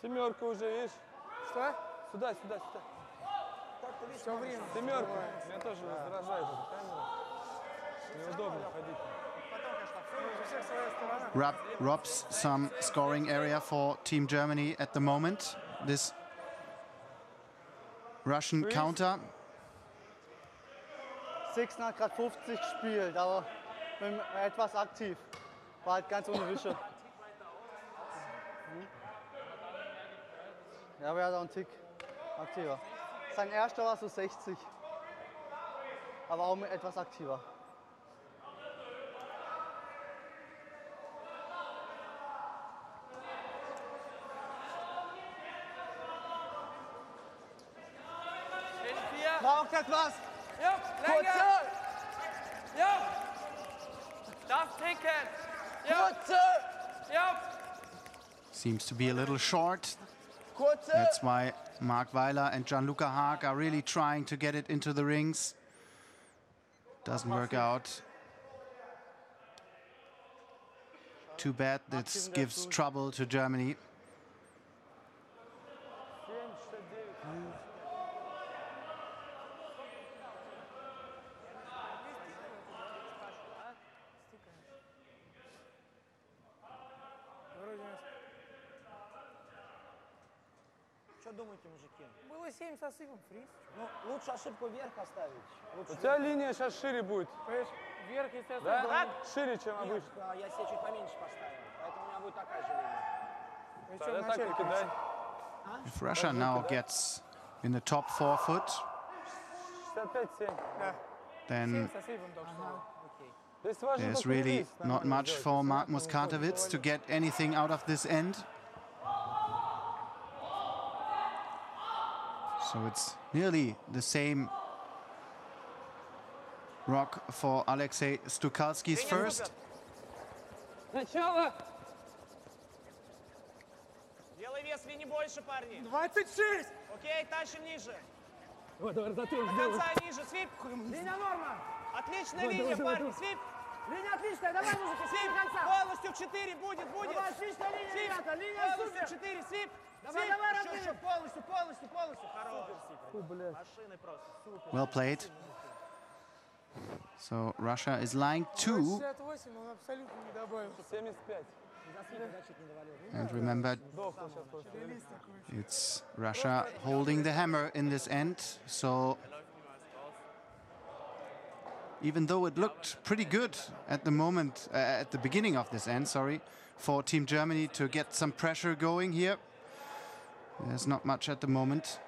B: Семерка уже, видишь?
E: Что?
B: Сюда, сюда, сюда.
E: Все время.
B: Семерка. Меня тоже раздражает эта камера. Неудобно ходить.
E: У всех своя сторона.
A: Rob, robs some scoring area for Team Germany at the moment. This Russian counter.
F: Sixten hat gerade 50 gespielt, aber bin etwas aktiv. War halt ganz ohne Wische. Ja, aber er hat auch einen Tick aktiver. Sein erster war so 60. Aber auch mit etwas aktiver. Braucht etwas!
G: Ja, Länge. Ja. Darf ticken. Ja. Ja.
A: Seems to be a little short. That's why Mark Weiler and Gianluca Haag are really trying to get it into the rings. Doesn't work out. Too bad. This gives trouble to Germany.
E: 7 засыпем фриз.
C: Ну, лучше ошибку вверх оставить. Лучше
B: У тебя вверх. линия сейчас шире будет.
E: Понимаешь, вверх, естественно,
B: да?
E: так?
B: Шире, чем
C: Нет,
B: обычно.
C: я себе чуть поменьше поставил. Поэтому у меня будет такая же линия.
B: Тогда так и кидай.
A: If Russia now gets in the top four foot, then there's really not much for Mark Muskatewitz to get anything out of this end. So it's nearly the same rock for Alexei Stukalski's first.
B: Начало!
D: Делай вес линии больше, парни.
E: 26!
D: Окей, тащим ниже.
B: Давай, давай, затылок
D: До конца ниже, свип.
C: Линия норма.
D: Отличная
B: Давай,
D: линия,
B: давай,
D: парни, свип.
C: Линия отличная, давай, мужики,
D: Свип. Полностью в 4 будет, будет.
C: Давай, отличная линия,
D: Свип.
C: ребята, линия
D: Полностью
C: супер.
D: в 4, свип.
C: Давай,
D: Свип.
C: давай,
D: Еще,
C: Роман.
D: еще, полностью, полностью, полностью. Хорош. Машины просто. Супер.
A: Well played. So Russia is lying two.
E: 68, он абсолютно не добавил.
B: 75.
A: And remember,
B: Дохну сейчас просто.
E: Релиз такой.
A: it's Russia holding the hammer in this end. So even though it looked pretty good at the moment, uh, at the beginning of this end, sorry, for Team Germany to get some pressure going here, there's not much at the moment.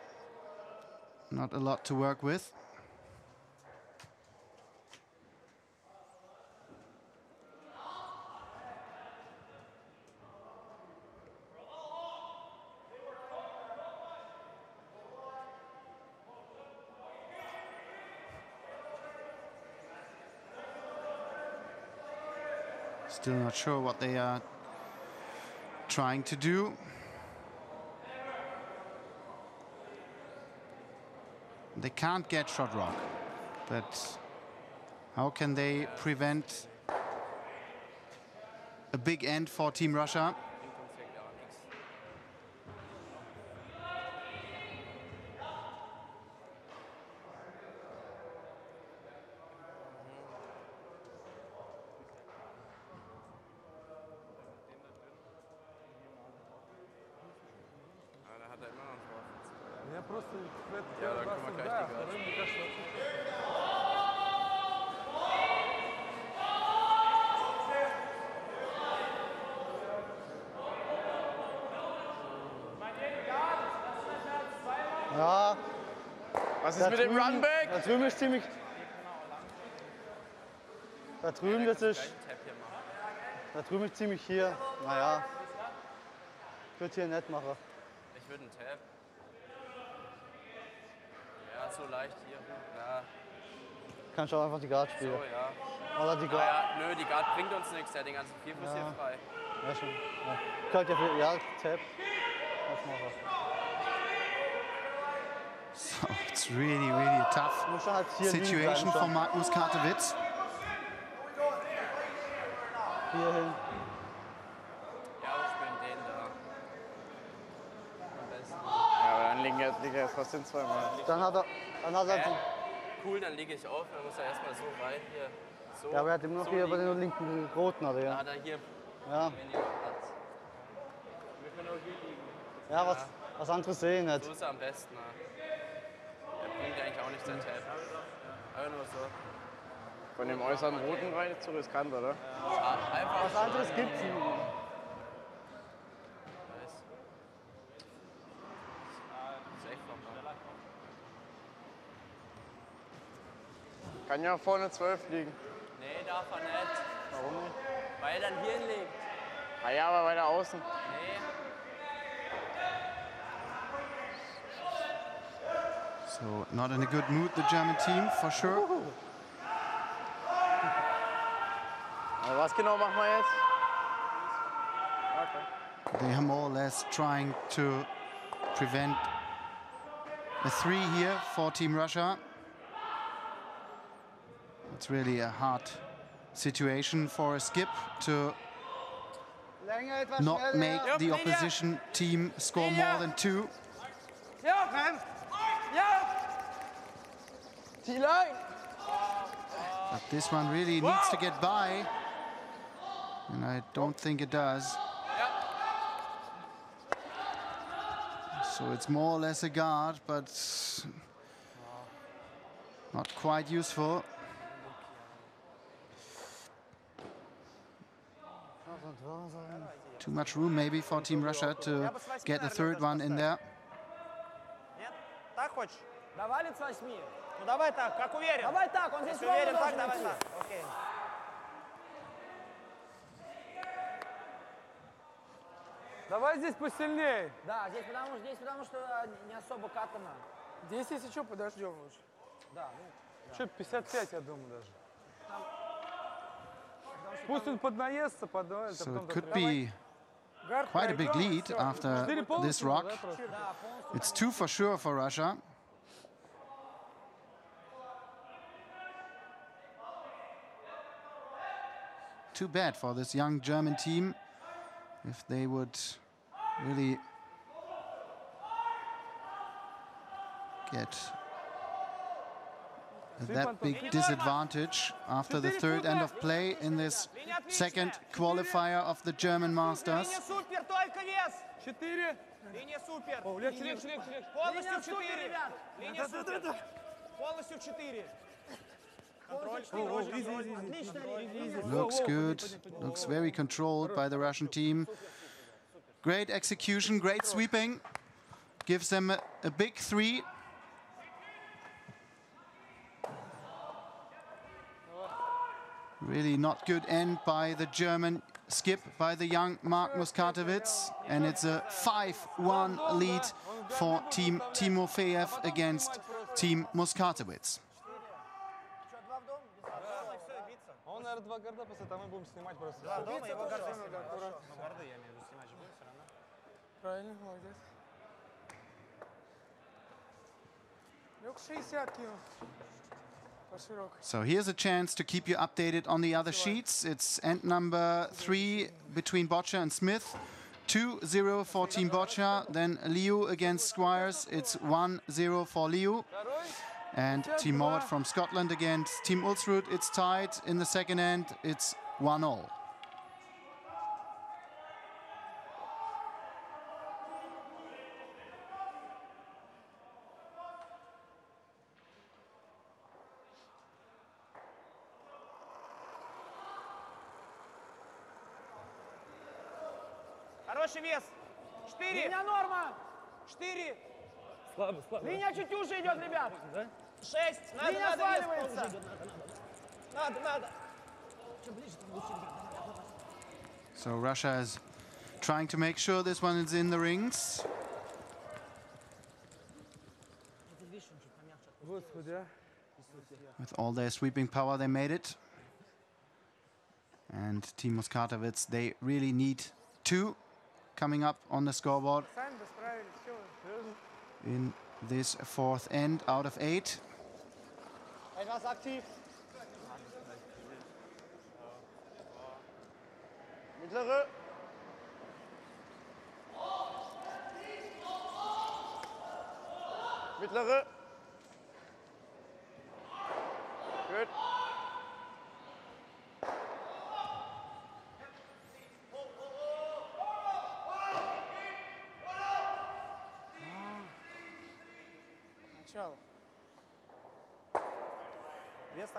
A: Not a lot to work with. Still not sure what they are trying to do. They can't get shot rock, but how can they prevent a big end for Team Russia?
F: Da
H: mit dem
F: drüben,
H: Runback?
F: da drüben ist ziemlich. Da drüben, das ist.
G: Machen.
F: Da drüben ist ziemlich hier. Naja. Ich würde hier nicht machen.
G: Ich würde einen Tap. Ja, so leicht hier. Ja,
F: Kannst du auch einfach die Guard
G: so,
F: spielen.
G: ja.
F: Oder die Guard.
G: Naja, nö, die Guard bringt uns nichts. Der hat den ganzen Vierfuß hier frei.
F: Ja, schon. Ja. Könnt ihr für, ja, Tap. Was machen?
A: So it's really, really a tough situation for
F: schon.
A: Magnus Kartewitz.
F: Hier hin.
G: Ja, wir spielen den da. Am besten.
H: Ja, aber dann liegen jetzt, liegen jetzt trotzdem zweimal.
F: Dann hat er. Dann hat er.
G: Hä? Cool, dann lege ich auf. Dann muss er erstmal so rein hier. So.
F: Ja, aber er hat immer noch
G: so
F: hier bei
G: liegen.
F: den linken roten, oder?
G: Da
F: Ja.
G: hat er hier
F: Ja,
G: weniger Platz. Wir können auch hier liegen.
F: ja was, was anderes sehen nicht.
G: So ist er am besten. Ne? Bringt eigentlich auch nicht sein Tab. Einfach nur so.
H: Von dem äußeren roten rein ist zu riskant, oder?
G: Ah, Einfach
F: Was anderes gibt's nicht.
H: Kann ja vorne 12 liegen.
G: Nee, darf er nicht.
H: Warum nicht?
G: Weil er dann hier hinlegt.
H: Ah ja, aber weiter außen.
G: Nee.
A: So not in a good mood, the German team, for sure.
H: Aber äh, was genau machen wir jetzt?
A: They are more or less trying to prevent a three here for Team Russia. It's really a hard situation for a skip to not make the opposition team score more than two. But this one really needs to get by. And I don't think it does. So it's more or less a guard, but not quite useful. Too much room maybe for Team Russia to get the third one in there.
D: Ну давай так, как уверен.
C: Давай так, он здесь
D: Если уверен, так, давай
C: идти.
D: так. Окей.
B: Давай здесь посильнее.
C: Да, здесь потому, здесь потому что а, не особо катано.
E: Здесь, если что, подождем лучше.
C: Да, ну,
B: Что, 55, я думаю, даже. Пусть он поднаестся, подавает, а
A: So
B: потом
A: it could be quite a big lead after this rock.
B: да,
C: да.
A: It's two for sure for Russia. too bad for this young German team if they would really get that big disadvantage after the third end of play in this second qualifier of the German Masters.
D: Полностью в
C: Oh,
A: Looks good. Looks very controlled by the Russian team. Great execution, great sweeping. Gives them a, a big three. Really not good end by the German skip by the young Mark Muskatewitz. And it's a 5-1 lead for Team Timofeev against Team
B: Muskatewitz. два после того мы будем снимать просто.
D: Да, дома его я имею в виду снимать же будем все равно.
E: Правильно, молодец.
A: So here's a chance to keep you updated on the other sheets. It's end number three between Böttcher and Smith. 2-0 for Team Böttcher, then Liu against Squires, it's 1-0 for Liu. And Team Mowat from Scotland against Team Ulsrud. It's tied in the second end. It's
D: 1 all.
C: Линия чуть уже идет, ребят.
G: Шесть. Надо,
C: Линия
G: надо. Надо, надо, надо.
A: So Russia is trying to make sure this one is in the rings. With all their sweeping power, they made it. And Team Muskatewitz, they really need two coming up on the scoreboard in this fourth end out of eight.
H: Mittlere.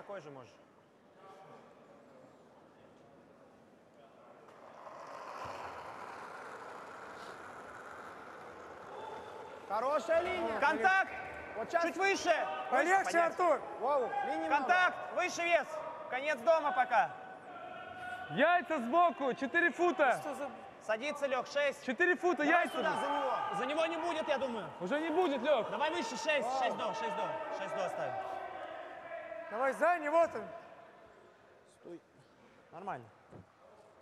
D: Такой же можешь.
C: Хорошая линия.
D: Контакт!
C: Вот сейчас
D: Чуть выше!
E: Полегче,
D: Поднять.
E: Артур.
C: Много.
D: Контакт! Выше вес! Конец дома пока.
B: Яйца сбоку, 4 фута.
E: Что за...
D: Садится, Лег, 6.
B: 4 фута,
C: Давай
B: яйца.
C: сюда, за него.
G: За него не будет, я думаю.
B: Уже не будет, Лех.
G: Давай выше, шесть. Шесть до, шесть до. Шесть до оставим.
E: Давай за него, вот он.
D: Нормально.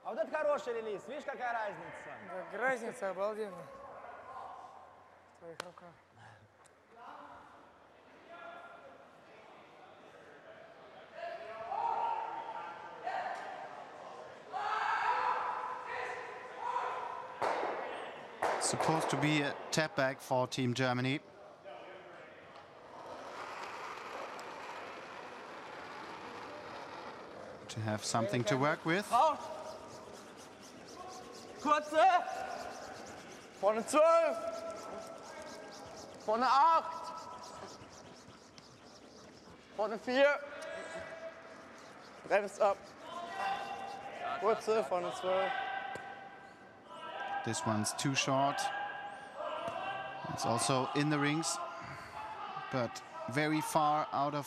C: А вот это хороший релиз. Видишь, какая разница?
E: Так, разница обалденная. В твоих руках.
A: Supposed to be a tap back for Team Germany. To have something to work with.
G: Kurze.
H: Vorne 12. Vorne 8. Vorne 4. Bremst ab. Kurze, vorne 12.
A: This one's too short. It's also in the rings, but very far out of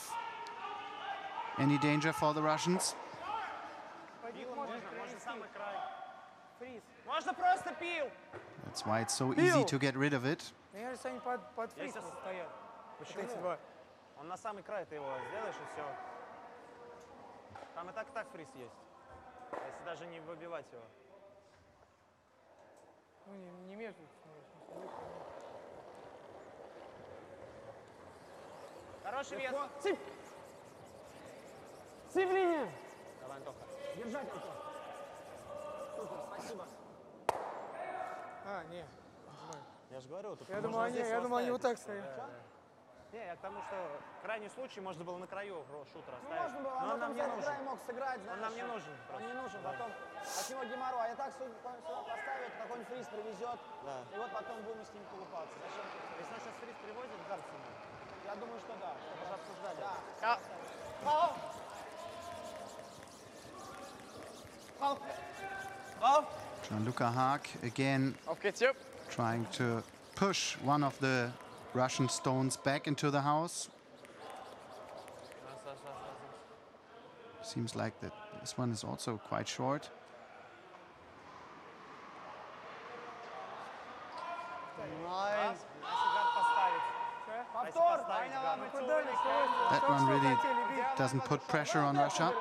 A: any danger for the Russians. That's why it's so easy to get rid of it.
E: Мне кажется, они под, под
D: сейчас-
E: стоят. Вот эти
D: Почему?
E: два.
D: Он на самый край, ты его сделаешь и все. Там и так и так фриз есть. Если даже не выбивать его.
E: Ну, не, не между. ну.
D: Хороший вес.
C: Цып. Цып линия.
D: Давай, Антоха.
C: Держать, Антон. Супер, спасибо.
E: А, не.
D: Я же говорю, тут
E: Я думал, они, я
D: его
E: думал, они вот так стоят.
D: Не, я к тому, что крайний случай можно было на краю шутера
C: Ну,
D: оставить.
C: можно было,
D: Но он нам не нужен.
C: край мог сыграть, знаешь.
D: нам не нужен
C: Он
D: просто.
C: не нужен, потом от него геморрой. А я так сюда поставит, какой-нибудь фриз привезет,
D: Да.
C: и вот потом будем с ним колупаться. Зачем?
D: Если он сейчас фриз привозит, Гарсона,
C: Я думаю, что да.
D: мы же обсуждали.
C: Да.
H: Ja.
A: Gianluca Haag again. Trying to push one of the Russian stones back into the house. Seems like that this one is also quite short. That one really doesn't put pressure on Russia.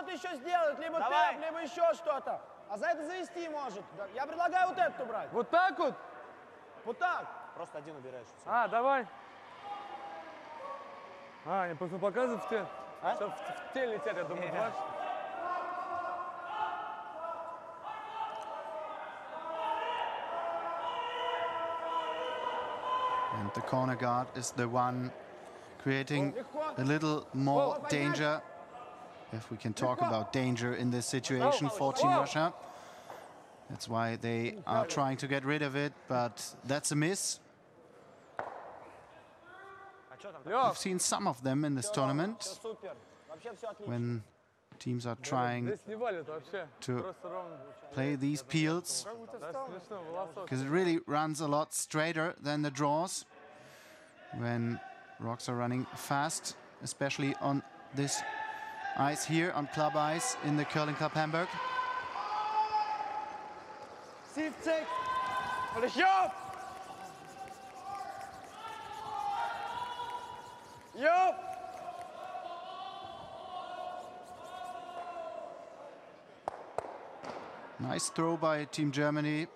C: Что-то еще сделать, либо
D: Давай.
C: тэп, либо еще что-то. А за это завести может. Я предлагаю вот этот убрать.
B: Вот так вот?
C: Вот так.
D: Просто один убираешь. всё.
B: А, давай. А, просто показывают в тель.
D: А?
B: Что в, в тель летят, я думаю, два.
A: And the corner guard is the one creating a little more danger. if we can talk about danger in this situation for Team Russia. That's why they are trying to get rid of it, but that's a miss. We've seen some of them in this tournament when teams are trying to play these peels. Because it really runs a lot straighter than the draws when rocks are running fast, especially on this ice here on club ice in the Curling Club Hamburg.
F: 70.
H: Jupp! Jupp!
A: Nice throw by Team Germany.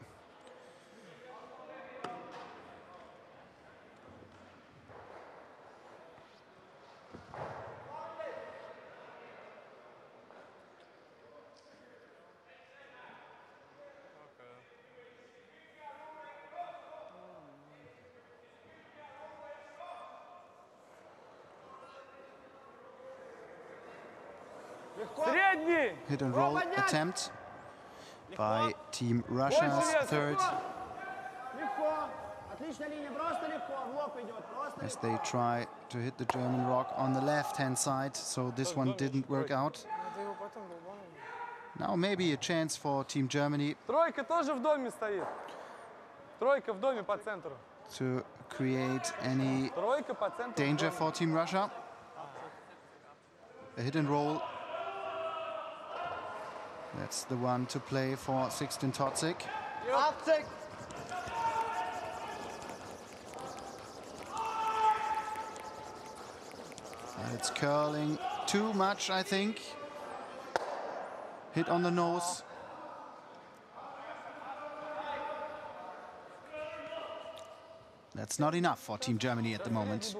A: hit and roll attempt by Team Russia's third. As they try to hit the German rock on the left-hand side, so this one didn't work out. Now maybe a chance for Team Germany. To create any danger for Team Russia. A hit and roll that's the one to play for Sixten Totzke.
F: 80.
A: Uh, it's curling too much, I think. Hit on the nose. That's not enough for Team Germany at the moment.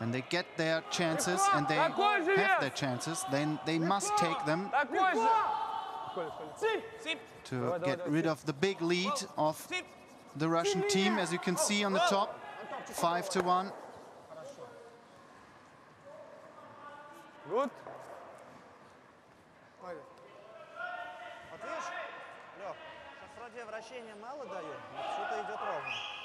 A: When they get their chances and they
B: Такой же
A: have
B: вес!
A: their chances, then they must take them
B: Такой же! Коля, Коля.
A: to get rid of the big lead of the Russian team, as you can see on the top, five to one.
B: Good.
D: Вот видишь, Лёх, сейчас вроде вращения мало даю, но что-то идет ровно.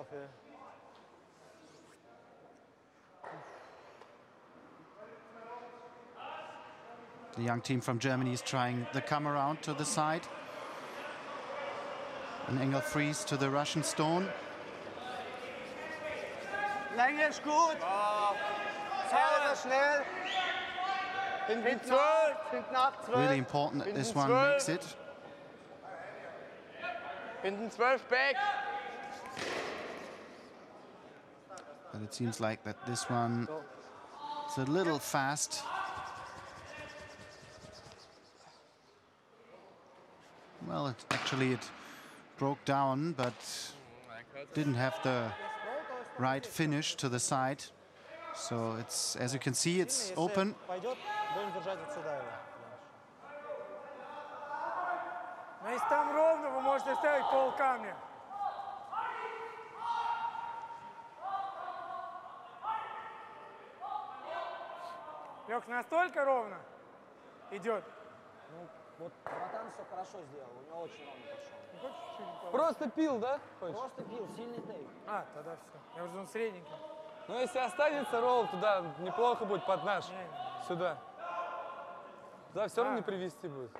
F: 앞에
A: The young team from Germany is trying the come around to the side. An angle freeze to the Russian stone.
F: Länge ist gut. Schnell. Hinten 12.
A: Really important that this one makes it.
H: Binden 12 back.
A: But it seems like that this one is a little fast. Well, it, actually it broke down, but didn't have the right finish to the side. So it's, as you can see, it's open.
E: Но если там ровно, вы можете ставить пол камня. Лех, настолько ровно идет.
C: Ну, вот братан все хорошо сделал, у него очень ровно пошел.
E: Не хочешь повыше?
B: Просто пил, да? Хочешь?
C: Просто бил, сильный тейк.
E: А, тогда все. Я уже думал, средненький.
B: Ну, если останется ролл туда, неплохо будет под наш. Сюда. Да, все равно не привести будет.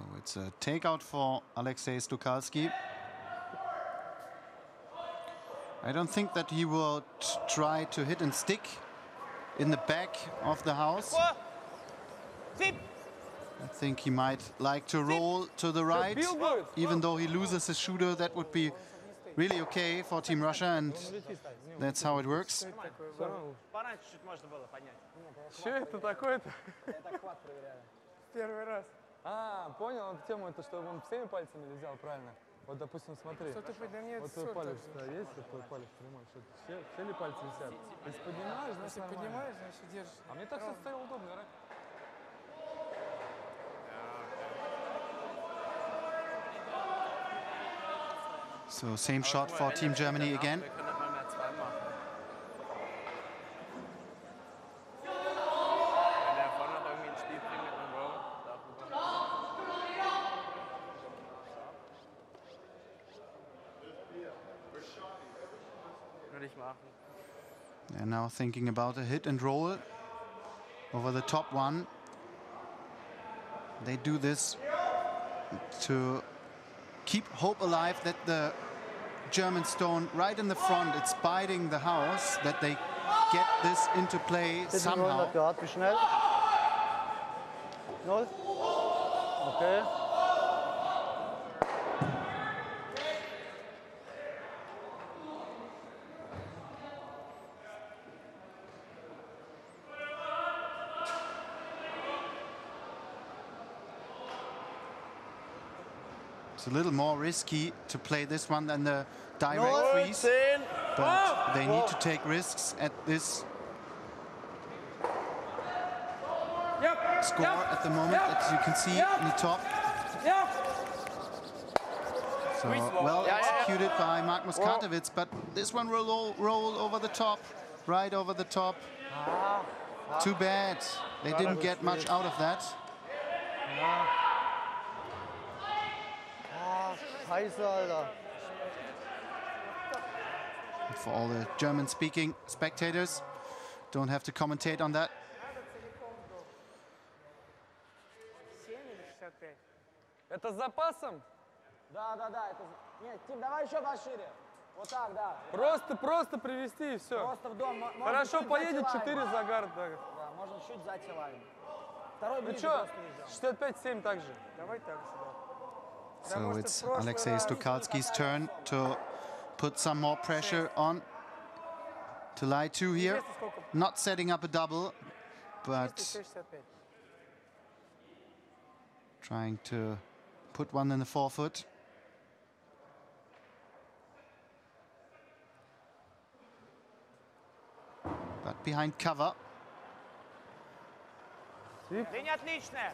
A: So it's a takeout for Alexei Stukalski. I don't think that he will t- try to hit and stick in the back of the house. I think he might like to roll to the right.
B: Бил будет?
A: Even though he loses his shooter, that would be really okay for Team Russia, and that's how it works.
B: Всё равно.
D: Пораньше чуть можно было поднять.
B: Что это такое-то?
C: Это хват проверяю.
E: Первый раз.
B: А, понял, он тему это, что он всеми пальцами ли взял, правильно? Вот, допустим, смотри.
E: Что ты
B: Вот твой палец, да, есть вот твой палец прямой? Что, все, все ли пальцы висят? Если поднимаешь, значит
E: Если
B: нормально.
E: поднимаешь, значит держишь.
B: А мне так, кстати, стало удобно. ра-
A: So same shot for Team Germany again. Now thinking about a hit and roll over the top one. They do this to keep hope alive that the German stone right in the front, it's biting the house, that they get this into play somehow.
F: 100 Grad, wie schnell? Null? Okay.
A: It's a little more risky to play this one than the direct freeze,
H: 10.
A: but they need to take risks at this
B: Yep.
A: score
B: Yep.
A: at the moment,
B: Yep.
A: as you can see in the top. So well executed by Mark Muskatewitz, but this one will roll, roll over the top, right over the top. Too bad. They didn't get much out of that.
F: Scheiße, Alter.
A: For all the German-speaking spectators, don't have to commentate on that.
E: 7 или 65?
B: Это с запасом?
C: Да, да, да. Это... Нет, Тим, давай еще пошире. Вот так, да.
B: Просто, просто привести и все.
C: Просто в дом. Мо- можно
B: Хорошо поедет
C: за
B: 4
C: лайн.
B: загар. Да.
C: Да, можно чуть за лайн. Второй
B: Ну
C: ближе
B: что,
C: просто езжай.
B: 65-7 также.
E: Давай так же, да.
A: So it's Alexei Stukalski's turn to put some more pressure on to lie two here. Not setting up a double, but trying to put one in the forefoot. But behind cover.
D: Отличная.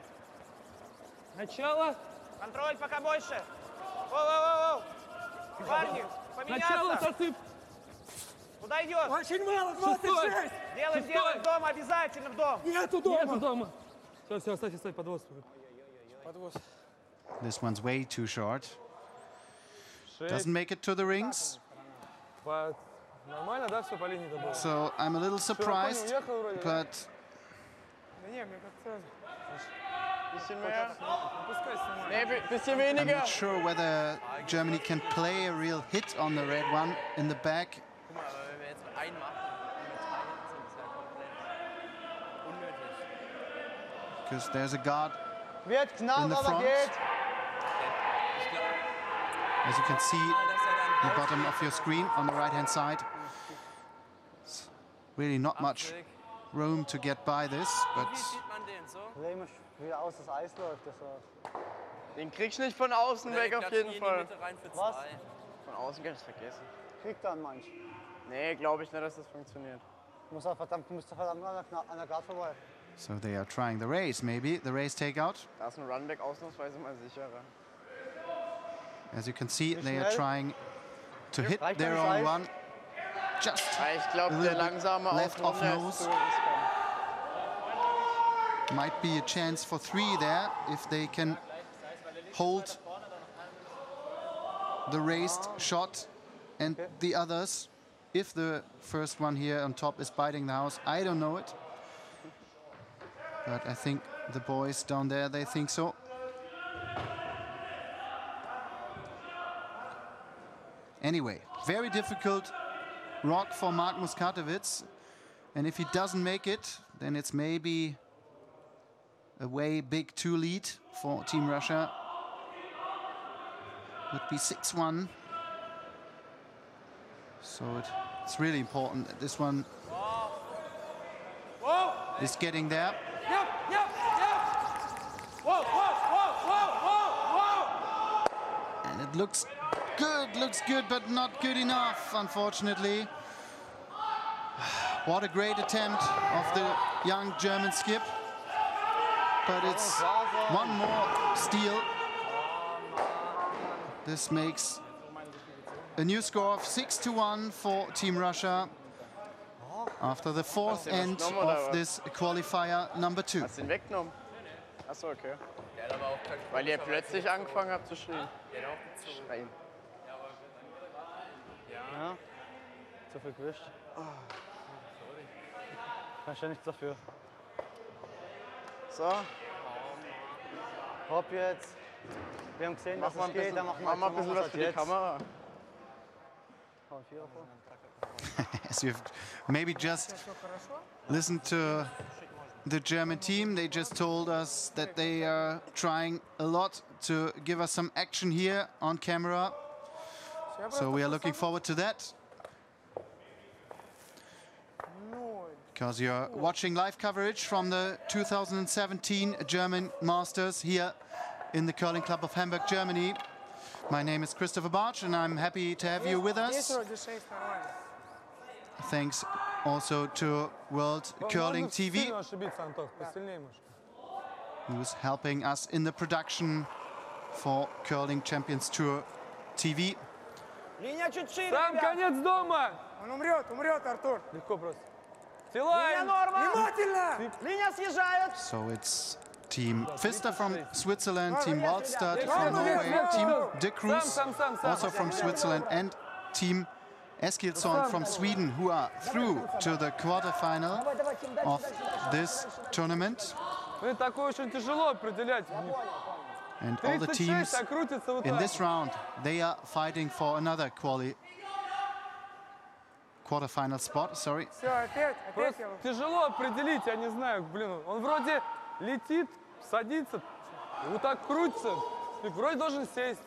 B: Начало
D: Контроль пока больше. Воу-воу-воу. Парни,
B: Начало
D: поменяться.
B: засып.
D: Куда идет?
E: Очень мало,
B: Шестой.
E: 26!
D: Делаем,
B: Шестой.
D: делаем в дом, обязательно в дом.
E: Нету дома!
B: Нету дома. Все, все, оставь, оставь, подвоз.
E: Подвоз.
A: This one's way too short.
B: Шесть.
A: Doesn't make it to the rings.
B: По- Нормально, да, все по линии это было?
A: So I'm a little surprised,
B: уехал вроде, да?
A: but
E: Да не, мне как-то...
H: Bisschen
A: I'm not sure whether Germany can play a real hit on the red one in the back. Because there's a guard, In the front. as you can see, the bottom of your screen on the right-hand side. Really not much room to get by this, but
F: wieder aus, das Eis läuft. Das war
H: Den kriegst du nicht von außen
G: Oder
H: weg auf jeden Fall.
F: Was?
H: Von außen kann ich es vergessen.
F: kriegt dann manch.
H: Nee, glaube ich nicht, dass das funktioniert.
F: Muss er verdammt, muss er verdammt an der, an der Guard vorbei.
A: so they are trying the race, maybe the race takeout.
H: Da ist ein Runback ausnahmsweise mal sicherer.
A: As you can see,
F: Wie
A: they are trying to hit
F: Reicht
A: their own
F: Eis?
A: one. Just
H: Ja, ich glaube, der langsame
A: left off nose.
H: ist.
A: Might be a chance for three there if they can hold the raised shot and the others. If the first one here on top is biting the house, I don't know it. But I think the boys down there, they think so. Anyway, very difficult rock for Mark Muskatewitz. And if he doesn't make it, then it's maybe a way big two lead for Team Russia. Would be 6 1. So it, it's really important that this one is getting there.
B: Yep, yep, yep. Whoa, whoa, whoa.
A: And it looks good, looks good, but not good enough, unfortunately. What a great attempt of the young German skip. But it's one more steal. This makes a new score of 6 to 1 for Team Russia after the fourth end of this qualifier number two.
H: Hast ihn weggenommen? Achso, okay.
G: Der aber auch
H: Weil ihr plötzlich angefangen habt zu schreien.
G: Der auch gezogen.
H: Schreien.
F: Ja. Zu viel gewischt. Ah. Kannst ja nichts dafür.
H: So,
F: Hopp jetzt. Wir haben gesehen,
H: mach
F: dass es geht, dann machen wir
H: mach mal ein bisschen was für
F: es
H: die. Kamera.
F: Hau einen Vierer vor.
A: As you've maybe just listened to the German team, they just told us that they are trying a lot to give us some action here on camera. So we are looking forward to that. Because you're watching live coverage from the 2017 German Masters here in the Curling Club of Hamburg, Germany. My name is Christopher Bartsch and I'm happy to have you with
E: Здесь
A: us.
E: вроде 6 нормально.
A: Thanks also to World
B: Можно
A: Curling TV,
B: сильно ошибиться, Антох, посильнее можешь.
A: who's helping us in the production for Curling Champions Tour TV.
C: Линия чуть шире,
B: Сам
C: ребят.
B: конец дома!
E: Он умрет, умрет, Артур.
B: Легко просто.
A: So it's Team Pfister from Switzerland, Team
B: Walstad
A: from Norway, Team De Cruz also from Switzerland and Team Eskilsson from Sweden who are through to the quarterfinal of this tournament. And all the teams in this round, they are fighting for another quality quarterfinal spot. Sorry.
E: Все, опять, опять
B: Просто
E: я...
B: тяжело определить, я не знаю, блин, он вроде летит, садится, вот так крутится, и вроде должен сесть.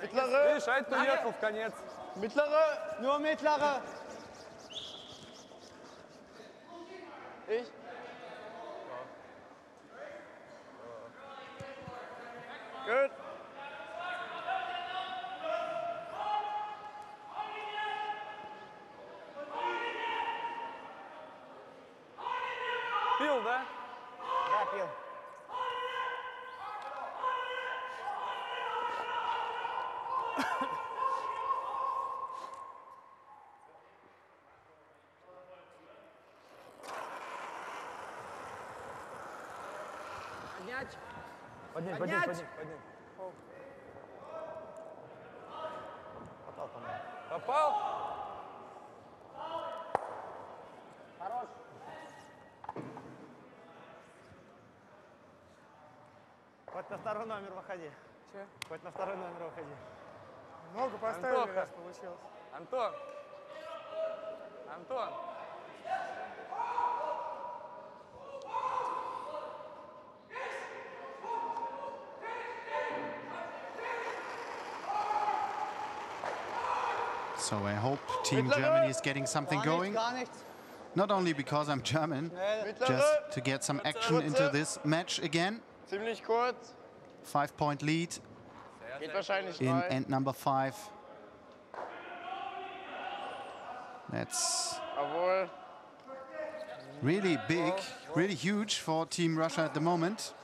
H: Mittlere,
B: Видишь, а это уехал в конец.
H: mittlere,
F: Nur mittlere.
H: ich. Gut.
B: Пил, да?
C: Да, пил. Поднять.
B: Поднять,
C: Поднять!
B: поднять, поднять, поднять.
C: Попал, по-моему.
B: Попал?
C: второй номер выходи.
E: Че?
C: Хоть на второй номер выходи.
E: Много поставили,
B: Антоха.
E: раз получилось.
B: Антон. Антон.
A: So I hope Team
H: Mittlere.
A: Germany is getting something
F: Gar nichts,
A: going.
F: gar nichts.
A: Not only because I'm German,
F: Schnell.
A: just to get some action into this match again.
H: Ziemlich kurz.
A: Five point lead in end number five. That's really big, really huge for Team Russia at the moment.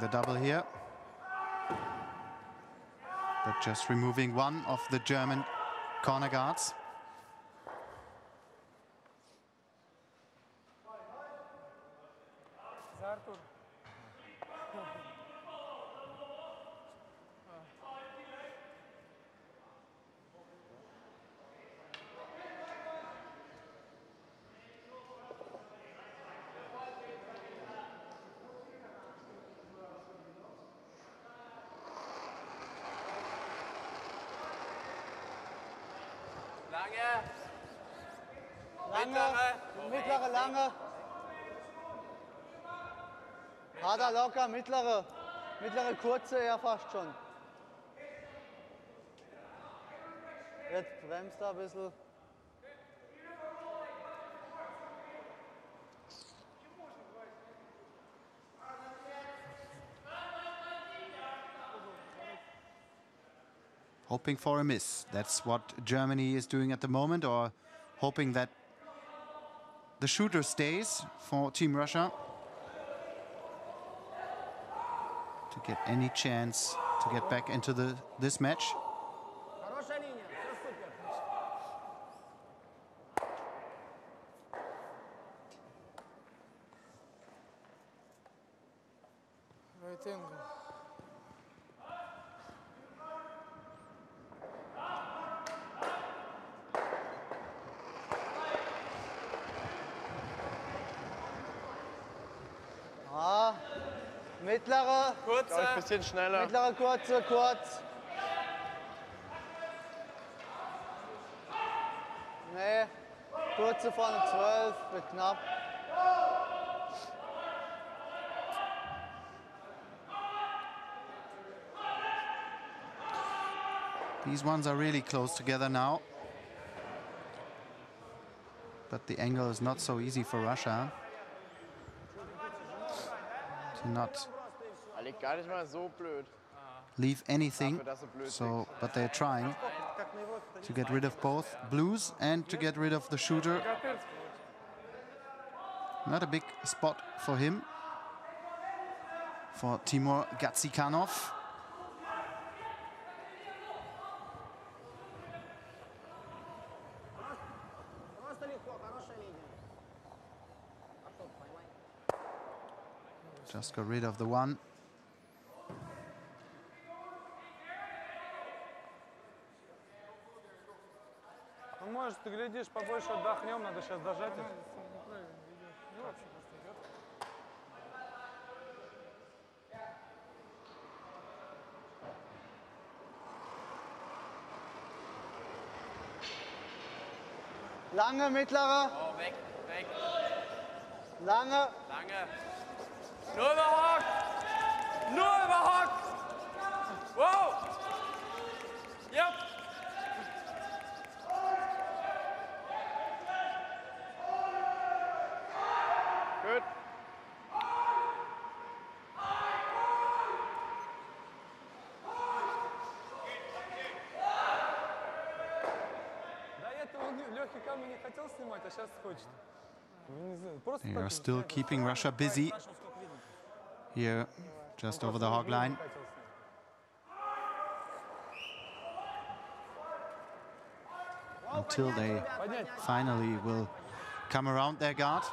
A: The double here. But just removing one of the German corner guards.
F: Mittlere. Mittlere, kurze, ja fast schon. Jetzt bremst er ein bisschen.
A: hoping for a miss. That's what Germany is doing at the moment, or hoping that the shooter stays for Team Russia to get any chance to get back into the this match.
H: Bisschen schneller.
F: mittlere, kurze, kurz. Nee, kurze vorne 12, wird knapp.
A: These ones are really close together now. But the angle is not so easy for Russia. To not leave anything. So, but they're trying to get rid of both blues and to get rid of the shooter. Not a big spot for him, for Timur
C: Gadzhikhanov.
A: Just got rid of the one.
B: может, ты глядишь, побольше отдохнем, надо сейчас дожать их.
E: Неправильно идет. Не вообще просто идет.
F: Lange, mittlere,
G: Oh, weg, weg.
F: lange.
G: Lange. Nur überhockt. Nur überhockt. Wow.
A: They are still keeping Russia busy here, just over the hog line. Until they finally will come around their guard.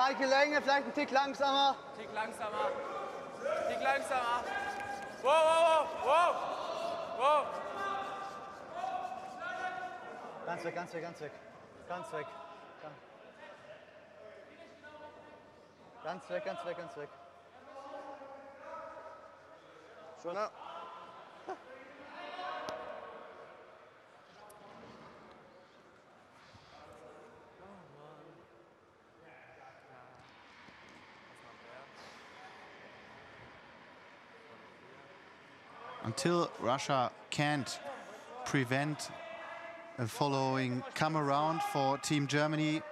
F: Gleiche Länge, vielleicht ein Tick langsamer.
G: Tick langsamer. Tick langsamer. Wow, wow, wow, wow. Wow.
F: Ganz weg, ganz weg, ganz weg. Ganz weg. Ganz weg, ganz weg, ganz weg.
H: Schöner.
A: until Russia can't prevent a following come around for Team Germany,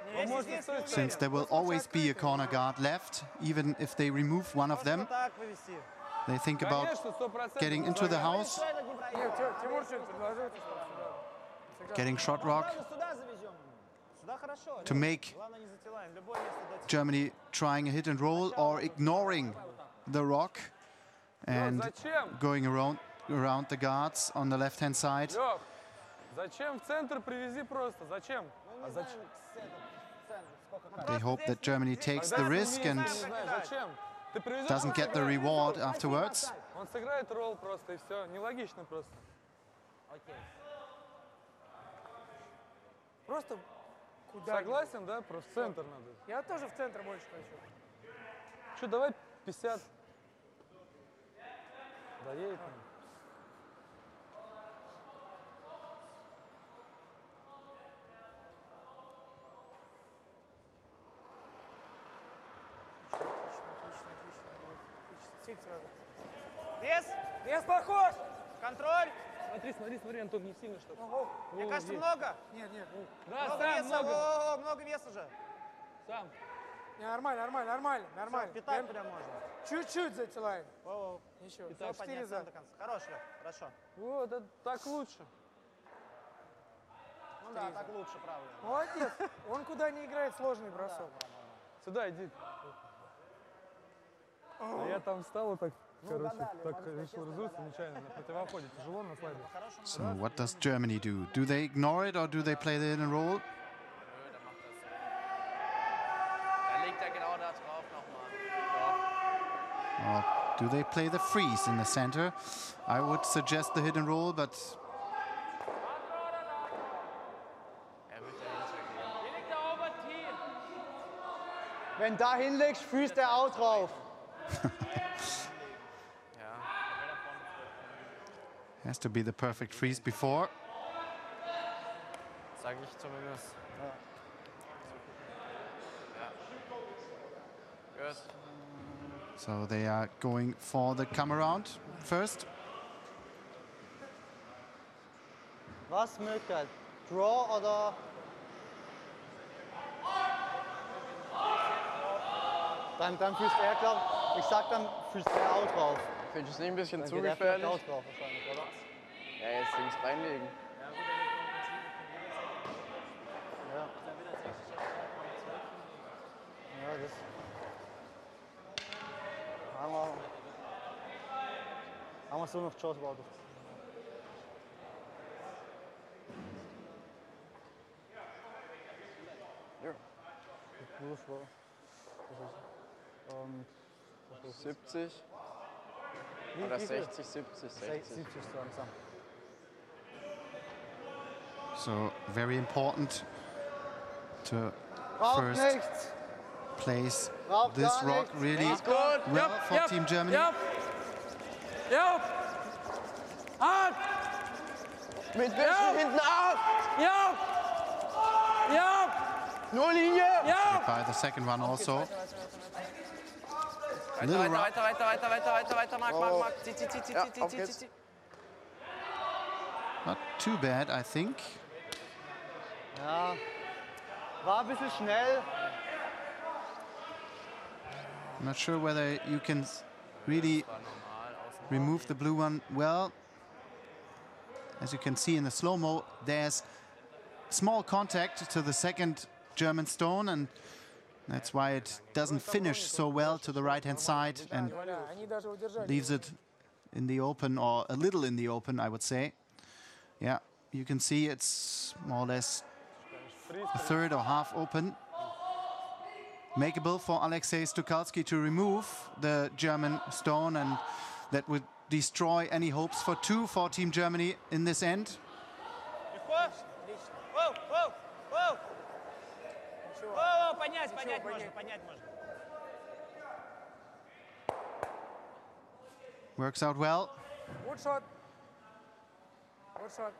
A: since there will always be a corner guard left, even if they remove one of them. They think about getting into the house, getting shot rock to make Germany trying a hit and roll or ignoring the rock and going around around the guards on the left hand side.
B: Лех, зачем в центр привези просто? Зачем?
C: Ну, не знаем, с этот, центр, сколько кадров.
A: They hope that Germany takes the risk and
B: Не знаю, зачем? Ты привезешь,
A: doesn't
B: он
A: get the
B: сыграет.
A: reward afterwards.
B: Он сыграет ролл просто и все. Нелогично просто.
C: окей.
E: Просто куда
B: Согласен, да? Просто в центр надо.
E: Я тоже в центр больше хочу.
B: Что, давай 50. Доедет. нам.
E: Сик сразу.
D: Вес,
E: Вес похож!
D: контроль.
B: Смотри, смотри, смотри, Антон, не сильно что.
E: Ого.
D: Мне
B: О,
D: кажется,
B: есть.
D: много.
E: Нет, нет.
B: Да,
D: Много
B: сам,
D: веса,
B: много.
D: О, много веса же.
B: Сам.
E: Не, нормально, нормально, нормально, нормально.
D: Питать
E: Прям
D: можно.
E: Чуть-чуть затилаем.
D: О,
E: Еще.
D: Все,
E: 4
D: подняться
E: за.
D: до конца. Хорош, хорошо.
B: Вот, это так лучше.
D: Ну да, так лучше, правда.
E: Молодец. Он куда не играет, сложный бросок.
B: Сюда иди. А я там встал и так, короче, так решил разуться нечаянно на противоходе. Тяжело на слайде.
A: So what does Germany do? Do they ignore it or do they play the hidden roll?
G: Nö, der macht das. Da legt er genau da drauf nochmal.
A: Or do they play the freeze in the center? I would suggest the hidden roll, but
G: Er wird dahinter gehen.
F: Wenn da hinlegst, füßt er auch drauf.
A: Has to be the perfect freeze before.
G: Sag ich zumindest. Ja. Gut.
A: So they are going for the come around first.
F: Was Möglichkeit? Draw oder? Dann, dann füßt er, glaub ich, sag dann füßt er auch drauf.
H: Finde ich es nicht ein bisschen
F: Dann
H: zu
F: geht er vielleicht
H: gefährlich?
F: auch drauf wahrscheinlich, oder?
H: Ja, jetzt links reinlegen.
F: Ja. Ja, das. Haben wir, haben wir so noch Chance überhaupt?
H: Ja.
F: Wo ist wo? Ähm,
H: 70
F: wie,
H: oder
F: wie
H: 60, 70,
F: 60,
H: 60.
F: 70 so langsam.
A: So very important to
F: Braucht
A: first
F: nichts!
A: place
F: Braucht
A: this rock
F: nichts.
A: really
H: Ist gut.
A: well for Team Germany.
B: Ja. Ja. Hart.
H: Mit Wischen hinten auf!
B: Ja. Ja.
H: Nur Linie!
B: Ja.
A: By the second one also.
G: Weiter,
A: Little
G: weiter,
A: rock.
G: weiter, weiter, weiter, weiter, weiter, weiter, Marc, Marc, Marc. Zieh, zieh, zieh, zieh,
H: Ja,
G: zieh,
H: auf
G: zieh,
H: geht's.
G: zieh, zieh.
A: Not too bad, I think.
F: Ja. War ein bisschen schnell.
A: I'm not sure whether you can s- really
G: War normal, außen.
A: remove the blue one well. As you can see in the slow-mo, there's small contact to the second German stone, and that's why it doesn't finish so well to the right-hand side and leaves it in the open or a little in the open, I would say. Yeah, you can see it's more or less a third or half open. Makeable for Alexei Stukalski to remove the German stone and that would destroy any hopes for two for Team Germany in this end.
E: Ничего.
D: Воу, поднять,
E: Ничего,
D: поднять можно,
E: поднять.
D: поднять можно.
A: Works out well.
E: Вот шот. Вот шот.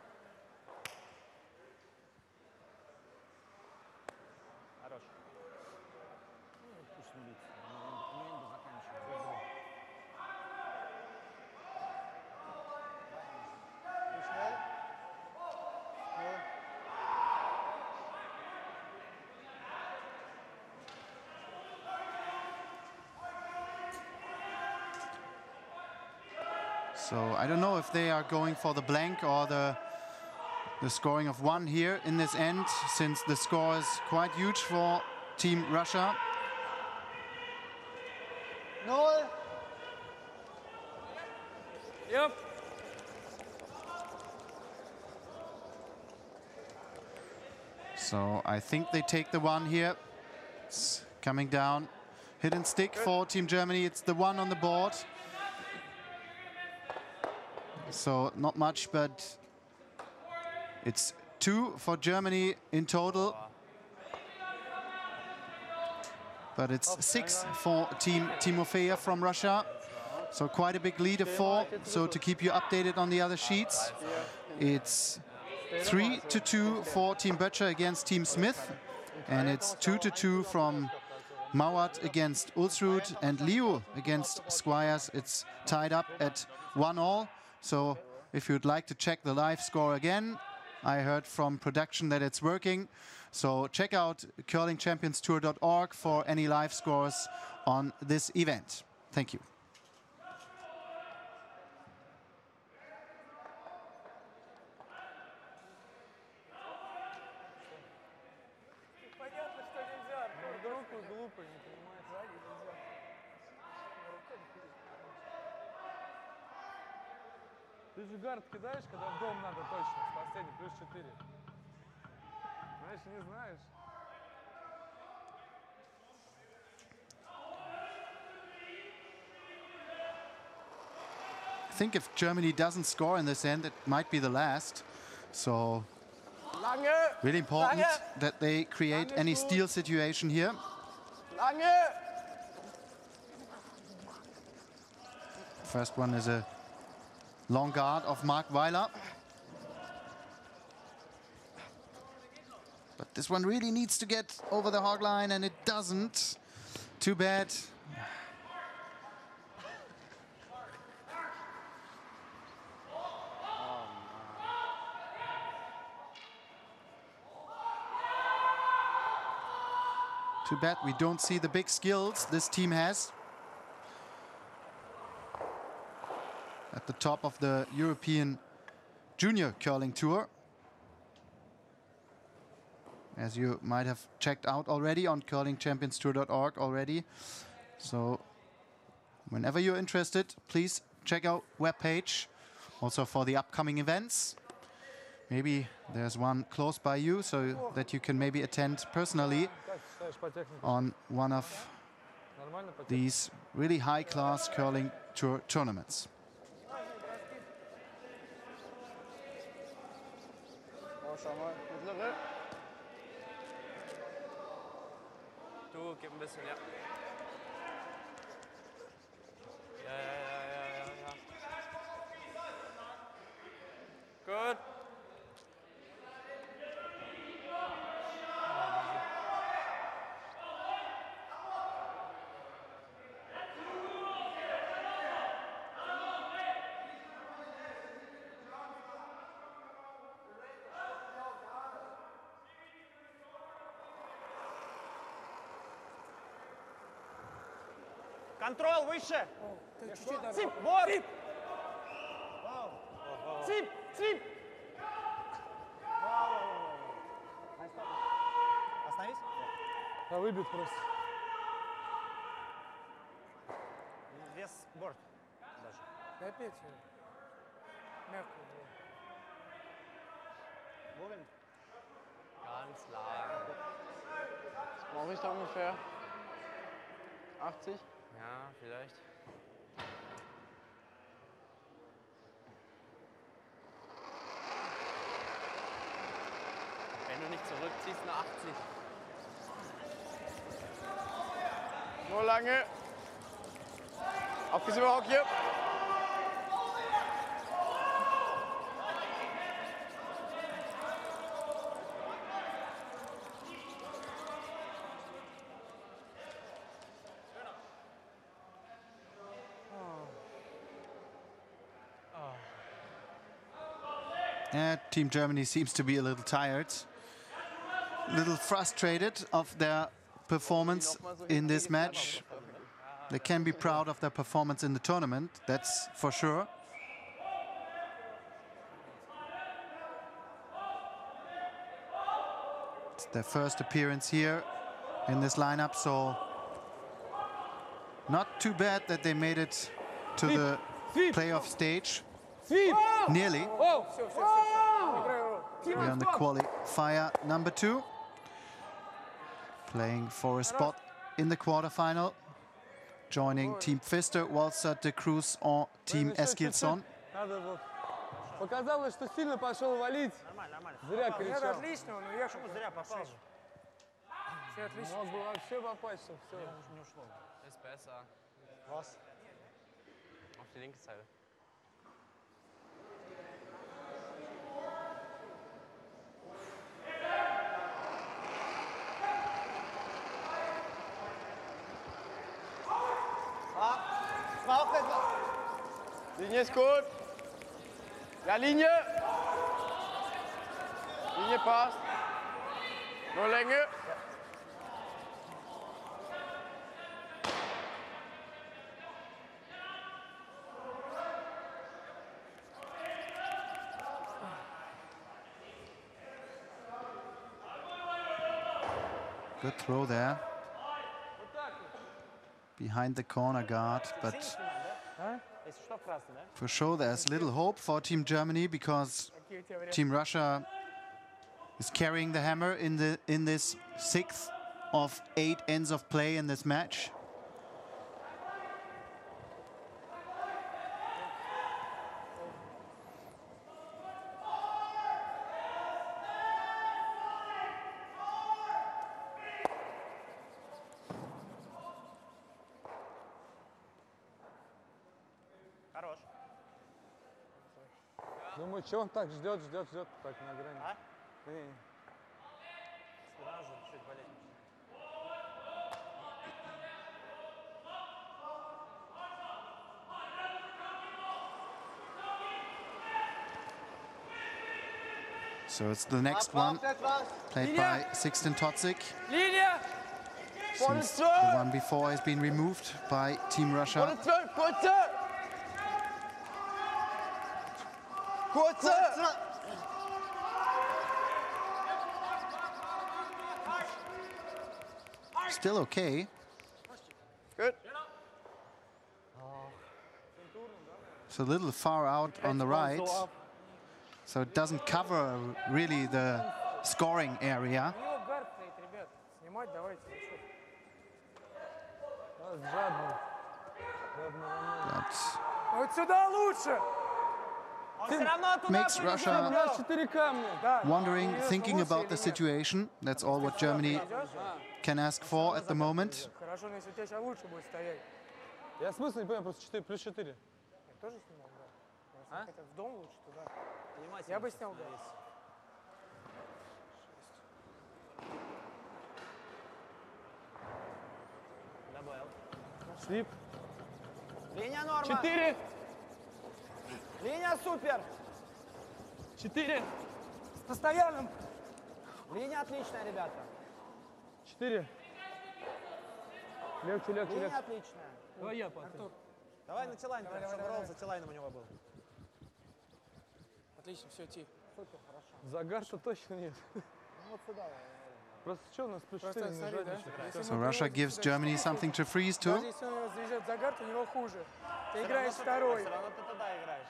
A: So I don't know if they are going for the blank or the the scoring of one here in this end, since the score is quite huge for Team Russia.
F: Null.
B: Yep.
A: So I think they take the one here. It's coming down. Hidden stick for Team Germany. It's the one on the board. So not much, but It's two for Germany in total. But it's six for Team Timofeev from Russia. So quite a big lead of four. So to keep you updated on the other sheets, it's three to two for Team Böttcher against Team Smith. And it's two to two from Mowat against Ulsrud and Liu against Squires. It's tied up at one all. So if you'd like to check the live score again, I heard from production that it's working. So check out curlingchampionstour.org for any live scores on this event. Thank you.
B: гард кидаешь, когда в дом надо точно, с последней, плюс 4. Знаешь, не знаешь.
A: I think if Germany doesn't score in this end, it might be the last. So
H: Lange!
A: really important
H: Lange!
A: that they create
B: Lange
A: any
B: Schuh.
A: steal situation here.
H: Lange!
A: First one is a long guard of Mark Weiler. But this one really needs to get over the hog line and it doesn't. Too bad. Too bad we don't see the big skills this team has. at the top of the European Junior Curling Tour. As you might have checked out already on curlingchampionstour.org already. So whenever you're interested, please check out webpage also for the upcoming events. Maybe there's one close by you so that you can maybe attend personally on one of these really high-class curling tour tournaments.
H: Oh, schau mal. Mittlere.
G: Du, gib ein bisschen. Ja, ja, ja, ja, ja, ja. Gut.
D: Контроль выше.
E: Ты чуть-чуть даже.
D: Цып. Цып, цып. Остановись.
B: Да выбит просто.
D: Вес борт. Даже.
E: Да опять. Мягко.
D: Wohin?
G: Ganz lang.
H: Brauche ich da ungefähr 80?
G: Vielleicht. Wenn du nicht zurückziehst, eine 80.
H: Nur lange. Aufgesetzt über Hockey.
A: Yeah, Team Germany seems to be a little tired, a little frustrated of their performance in this match. They can be proud of their performance in the tournament, that's for sure. It's their first appearance here in this lineup, so not too bad that they made it to the playoff stage. Nearly. Leon oh. the qualifier number two. Playing for a spot in the quarterfinal. Joining Team Pfister, Walstad de Cruz and Team Eskilsson.
B: Показалось, что сильно пошел валить.
D: Нормально, нормально.
B: Зря кричал.
E: Нет, отлично, но я
D: почему зря попал?
E: Все отлично.
B: Мог бы вообще попасть, все.
D: Я
G: уже не
D: ушло.
G: Auf die linke Seite.
H: Linie ist gut. Ja, Linie. Linie passt. Nur Länge.
A: Good throw there. Behind the corner guard, but for sure, there's little hope for Team Germany because Team Russia is carrying the hammer in the in this sixth of eight ends of play in this match.
B: Че он так ждет, ждет, ждет, так на грани?
D: А? Сразу чуть болеть.
A: So it's the next one, played by Sixten
G: Totzke.
A: Since the one before has been removed by Team Russia.
H: Kurze. Kurze.
A: Still okay.
H: Good.
A: It's a little far out on the right. So it doesn't cover really the scoring area.
E: У
A: makes
B: У
A: Russia
B: нас четыре камня.
E: Да.
A: wondering,
E: Интересно,
A: thinking
E: лучше
A: about the
E: или нет?
A: situation. That's all what Germany can ask for at the moment.
E: Хорошо, но если у тебя сейчас лучше будет стоять.
B: Я смысл не понимаю, просто 4 плюс 4.
E: Я тоже снимал, да.
B: А?
E: Хотя в дом лучше туда.
D: Внимательно
E: Я бы
D: сейчас
E: снял, да.
D: становись. Добавил.
B: Слип.
D: Линия норма.
B: 4.
D: Линия супер.
B: 4.
E: С постоянным.
D: Линия отличная, ребята.
B: 4. Легче, легче,
D: Линия
B: легче.
D: отличная.
B: Давай я, Патрик.
D: Давай на Тилайн,
E: Давай,
D: чтобы
E: давай,
D: ролл за Тилайном у него был.
E: Отлично, все, ти.
B: Загар-то точно нет. Просто что у нас плюс 4
E: Просто
B: не
E: да? Если
A: So Russia gives
E: сюда
A: Germany
E: четыре,
A: something to freeze
E: Даже
A: to.
E: если он его у него хуже. Ты играешь второй.
D: Все равно ты туда играешь.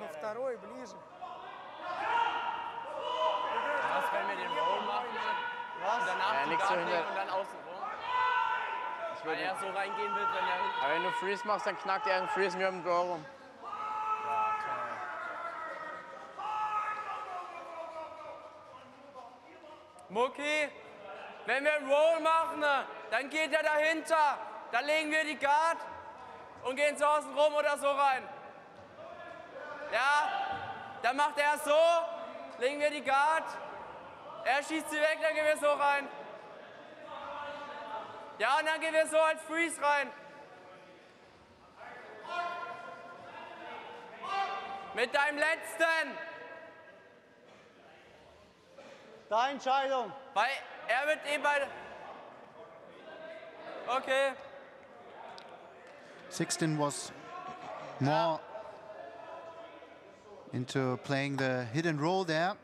E: Ну, второй, ближе.
G: Was, wenn wir den Roll machen? Und danach
H: Ja,
G: die
H: nix so
G: Guard legen
H: hinter-
G: und dann außen rum?
H: Ich
G: Weil
H: würde,
G: er so reingehen will, wenn er...
H: aber wenn du Freeze machst, dann knackt er einen Freeze mir um den Tor rum.
G: Mucki, wenn wir einen Roll machen, dann geht er dahinter. Dann legen wir die Guard und gehen so außen rum oder so rein. Ja, dann macht er es so, legen wir die Guard. Er schießt sie weg, dann gehen wir so rein. Ja, und dann gehen wir so als Freeze rein. Mit deinem letzten.
F: Deine Entscheidung.
G: Weil er wird eh bei. Okay.
A: Sixten was more into playing the hidden role there.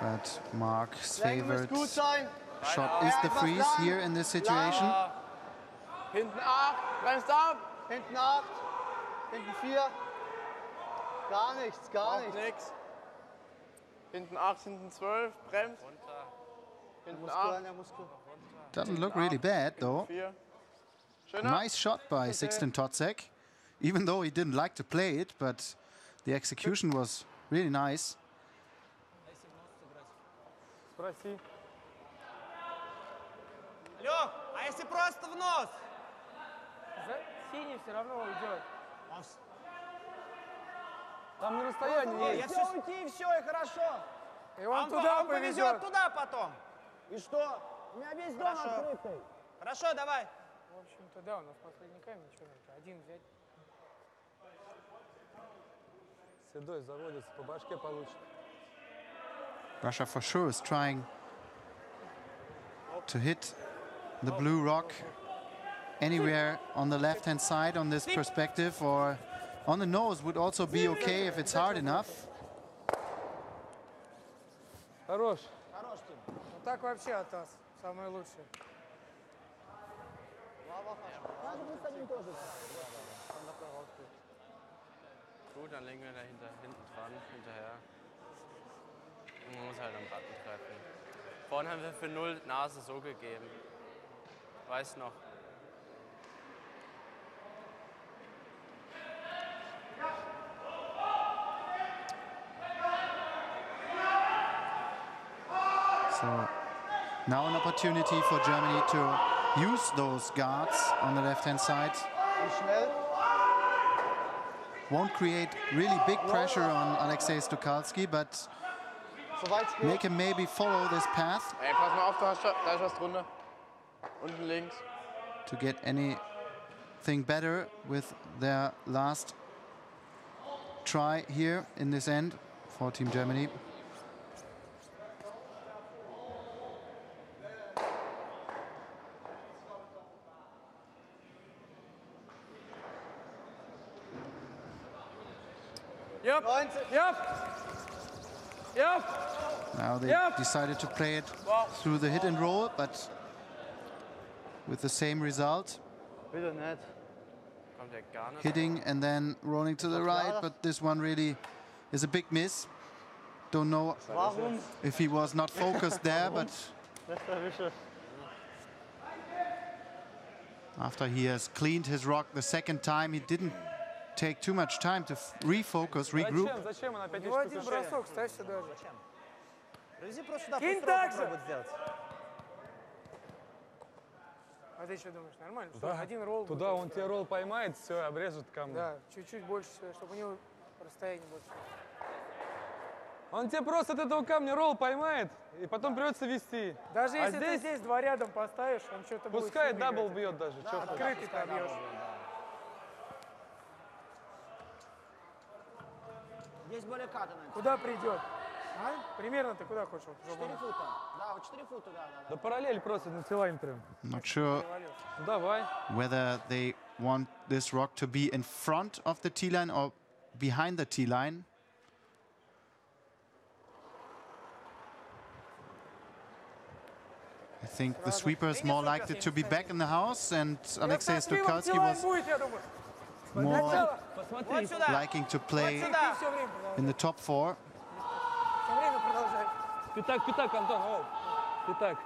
A: But Mark's favorite shot is the freeze here in this situation.
H: Hinten 8, bremst ab.
F: Hinten 8. Hinten 4. Gar nichts, gar
H: Braucht
F: nichts.
H: nix. Hinten 8, hinten 12, bremst. Hinten er
F: Muskel
H: 8.
F: Er
A: doesn't look really bad, though. Nice shot by Sixten Totzke, even though he didn't like to play it, but the execution was really nice.
B: Там на расстоянии
D: вот,
B: есть.
D: Все
C: уйти, и все, и хорошо.
E: И он
D: вам,
E: туда
D: вам повезет.
E: повезет
D: туда потом.
C: И что? У меня весь дом
D: Хорошо.
C: открытый.
D: Хорошо, давай.
E: В общем-то, да, у нас последний камень. Что надо? Один взять.
B: Седой заводится, по башке получит.
A: Russia for sure is trying to hit the blue rock anywhere on the left hand side on this perspective or on the nose would also be okay if it's hard enough.
B: Хорош.
E: Ну так вообще Атас. Самое lучшее.
G: Gut, dann legen wir dahinter hinten dran, hinterher. Und man muss halt am Ratten treffen. Vorhin haben wir für null Nase so gegeben. Weiß noch.
A: So Now an opportunity for Germany to use those guards on the left hand side. Won't create really big pressure on Alexei Stukalski, but
F: Soweit es geht.
A: make him maybe follow this path
H: Ey, pass mal auf, du hast da da ist was drunter. Unten links.
A: to get anything better with their last try here in this end for Team Germany.
E: Yep. Yep. Yep.
A: Now they
E: Yep.
A: decided to play it
G: Wow.
A: through the hit and roll, but with the same result,
F: Bitte nicht.
G: Kommt der gar nicht.
A: hitting and then rolling to the right. But this one really is a big miss. Don't know if he was not focused there, but after he has cleaned his rock the second time, he didn't take too much time to refocus, regroup.
B: Зачем? Зачем он опять
E: У него
B: эти
E: один
B: штуки?
E: бросок, ставь сюда же.
D: Привези просто сюда,
E: Кинь
D: пусть Рома
E: так же.
D: попробует сделать.
E: А ты что думаешь, нормально? Что,
B: Да.
E: один ролл.
B: Туда
E: будет,
B: он тебе ролл поймает, все, обрежет камни.
E: Да, чуть-чуть больше, чтобы у него расстояние больше.
B: Он тебе просто от этого камня ролл поймает, и потом придется вести.
E: Даже
B: А
E: если ты
B: здесь
E: здесь два рядом поставишь, он что-то будет.
B: Пускай дабл
E: играть.
B: бьет даже. ты.
E: Открытый побьешь.
C: Здесь более катано.
E: Куда придет? А? Примерно ты куда хочешь? чтобы
C: 4
E: он
C: фута. Да, вот 4 фута, да, да.
B: Да параллель просто на тилайн прям.
A: Not sure
E: провалился?
B: Ну, Давай.
A: whether they want this rock to be in front of the T line or behind the T line. I think the sweeper is more likely to be back in the house, and Alexei Stukalski was
E: будет, я думаю.
A: more
D: Вот сюда,
A: liking to play
D: сюда.
E: Все время, да.
A: in the top four.
E: Все время продолжай.
B: Пятак, пятак, Антон, о. Пятак.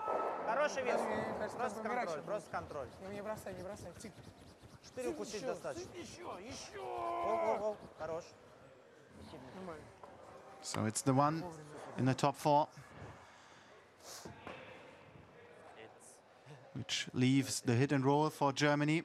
D: Хороший вес.
E: Мне кажется,
D: Просто
E: надо умирать
D: контроль,
E: сейчас
D: просто контроль.
E: Ну не бросай, не бросай. Цик.
D: Четыре укусить достаточно.
E: Еще, еще.
D: Оу, оу, оу. Хорош.
E: Нормально.
A: So it's the one in the top four, which leaves the hit and roll for Germany.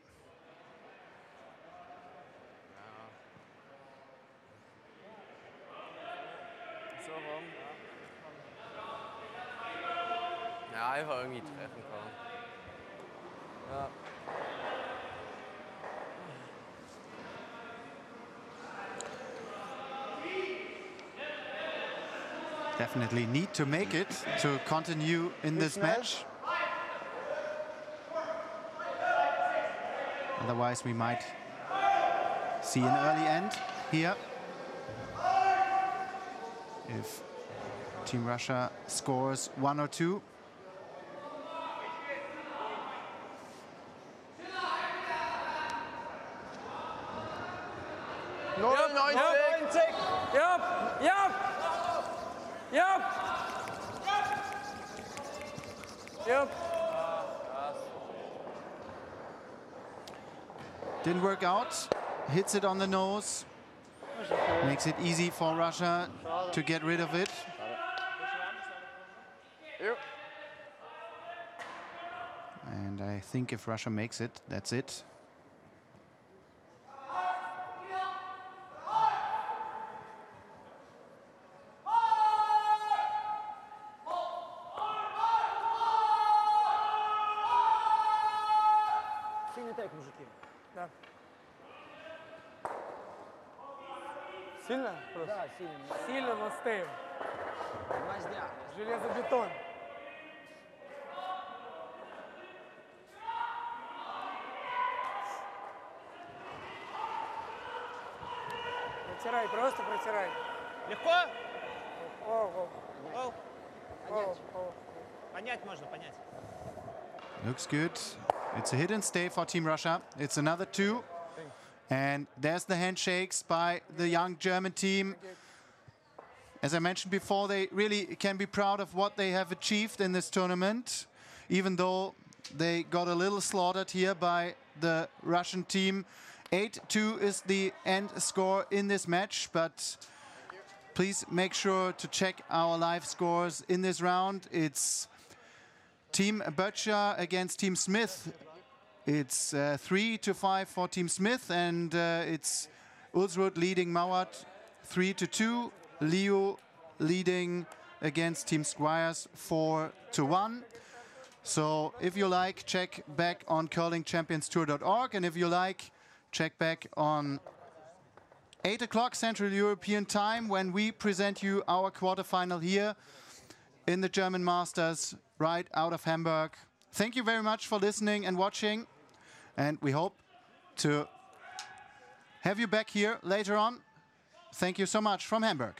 A: Definitely need to make it to continue in this match. Otherwise, we might see an early end here. If Team Russia scores one or two.
E: Yep, yep, yep. Yep.
A: Out. Hits it on the nose. Makes it easy for Russia to get rid of it. And I think if Russia makes it, that's it.
B: Сильно? Просто.
C: Да, сильный.
E: Сильно, но стейл.
C: Гвоздя.
E: Железобетон. Протирай, просто протирай.
D: Легко?
E: О, о,
D: Оу.
E: о, о.
D: Понять можно, понять.
A: Looks good. It's a hit and stay for Team Russia. It's another two. And there's the handshakes by the young German team. As I mentioned before, they really can be proud of what they have achieved in this tournament, even though they got a little slaughtered here by the Russian team. 8 2 is the end score in this match, but please make sure to check our live scores in this round. It's Team Böttcher against Team Smith. It's uh, three to five for Team Smith, and uh, it's Ulsrud leading Mowat three to two. Liu leading against Team Squires four to one. So if you like, check back on curlingchampionstour.org, and if you like, check back on 8 o'clock Central European time when we present you our quarterfinal here in the German Masters right out of Hamburg. Thank you very much for listening and watching, and we hope to have you back here later on. Thank you so much from Hamburg.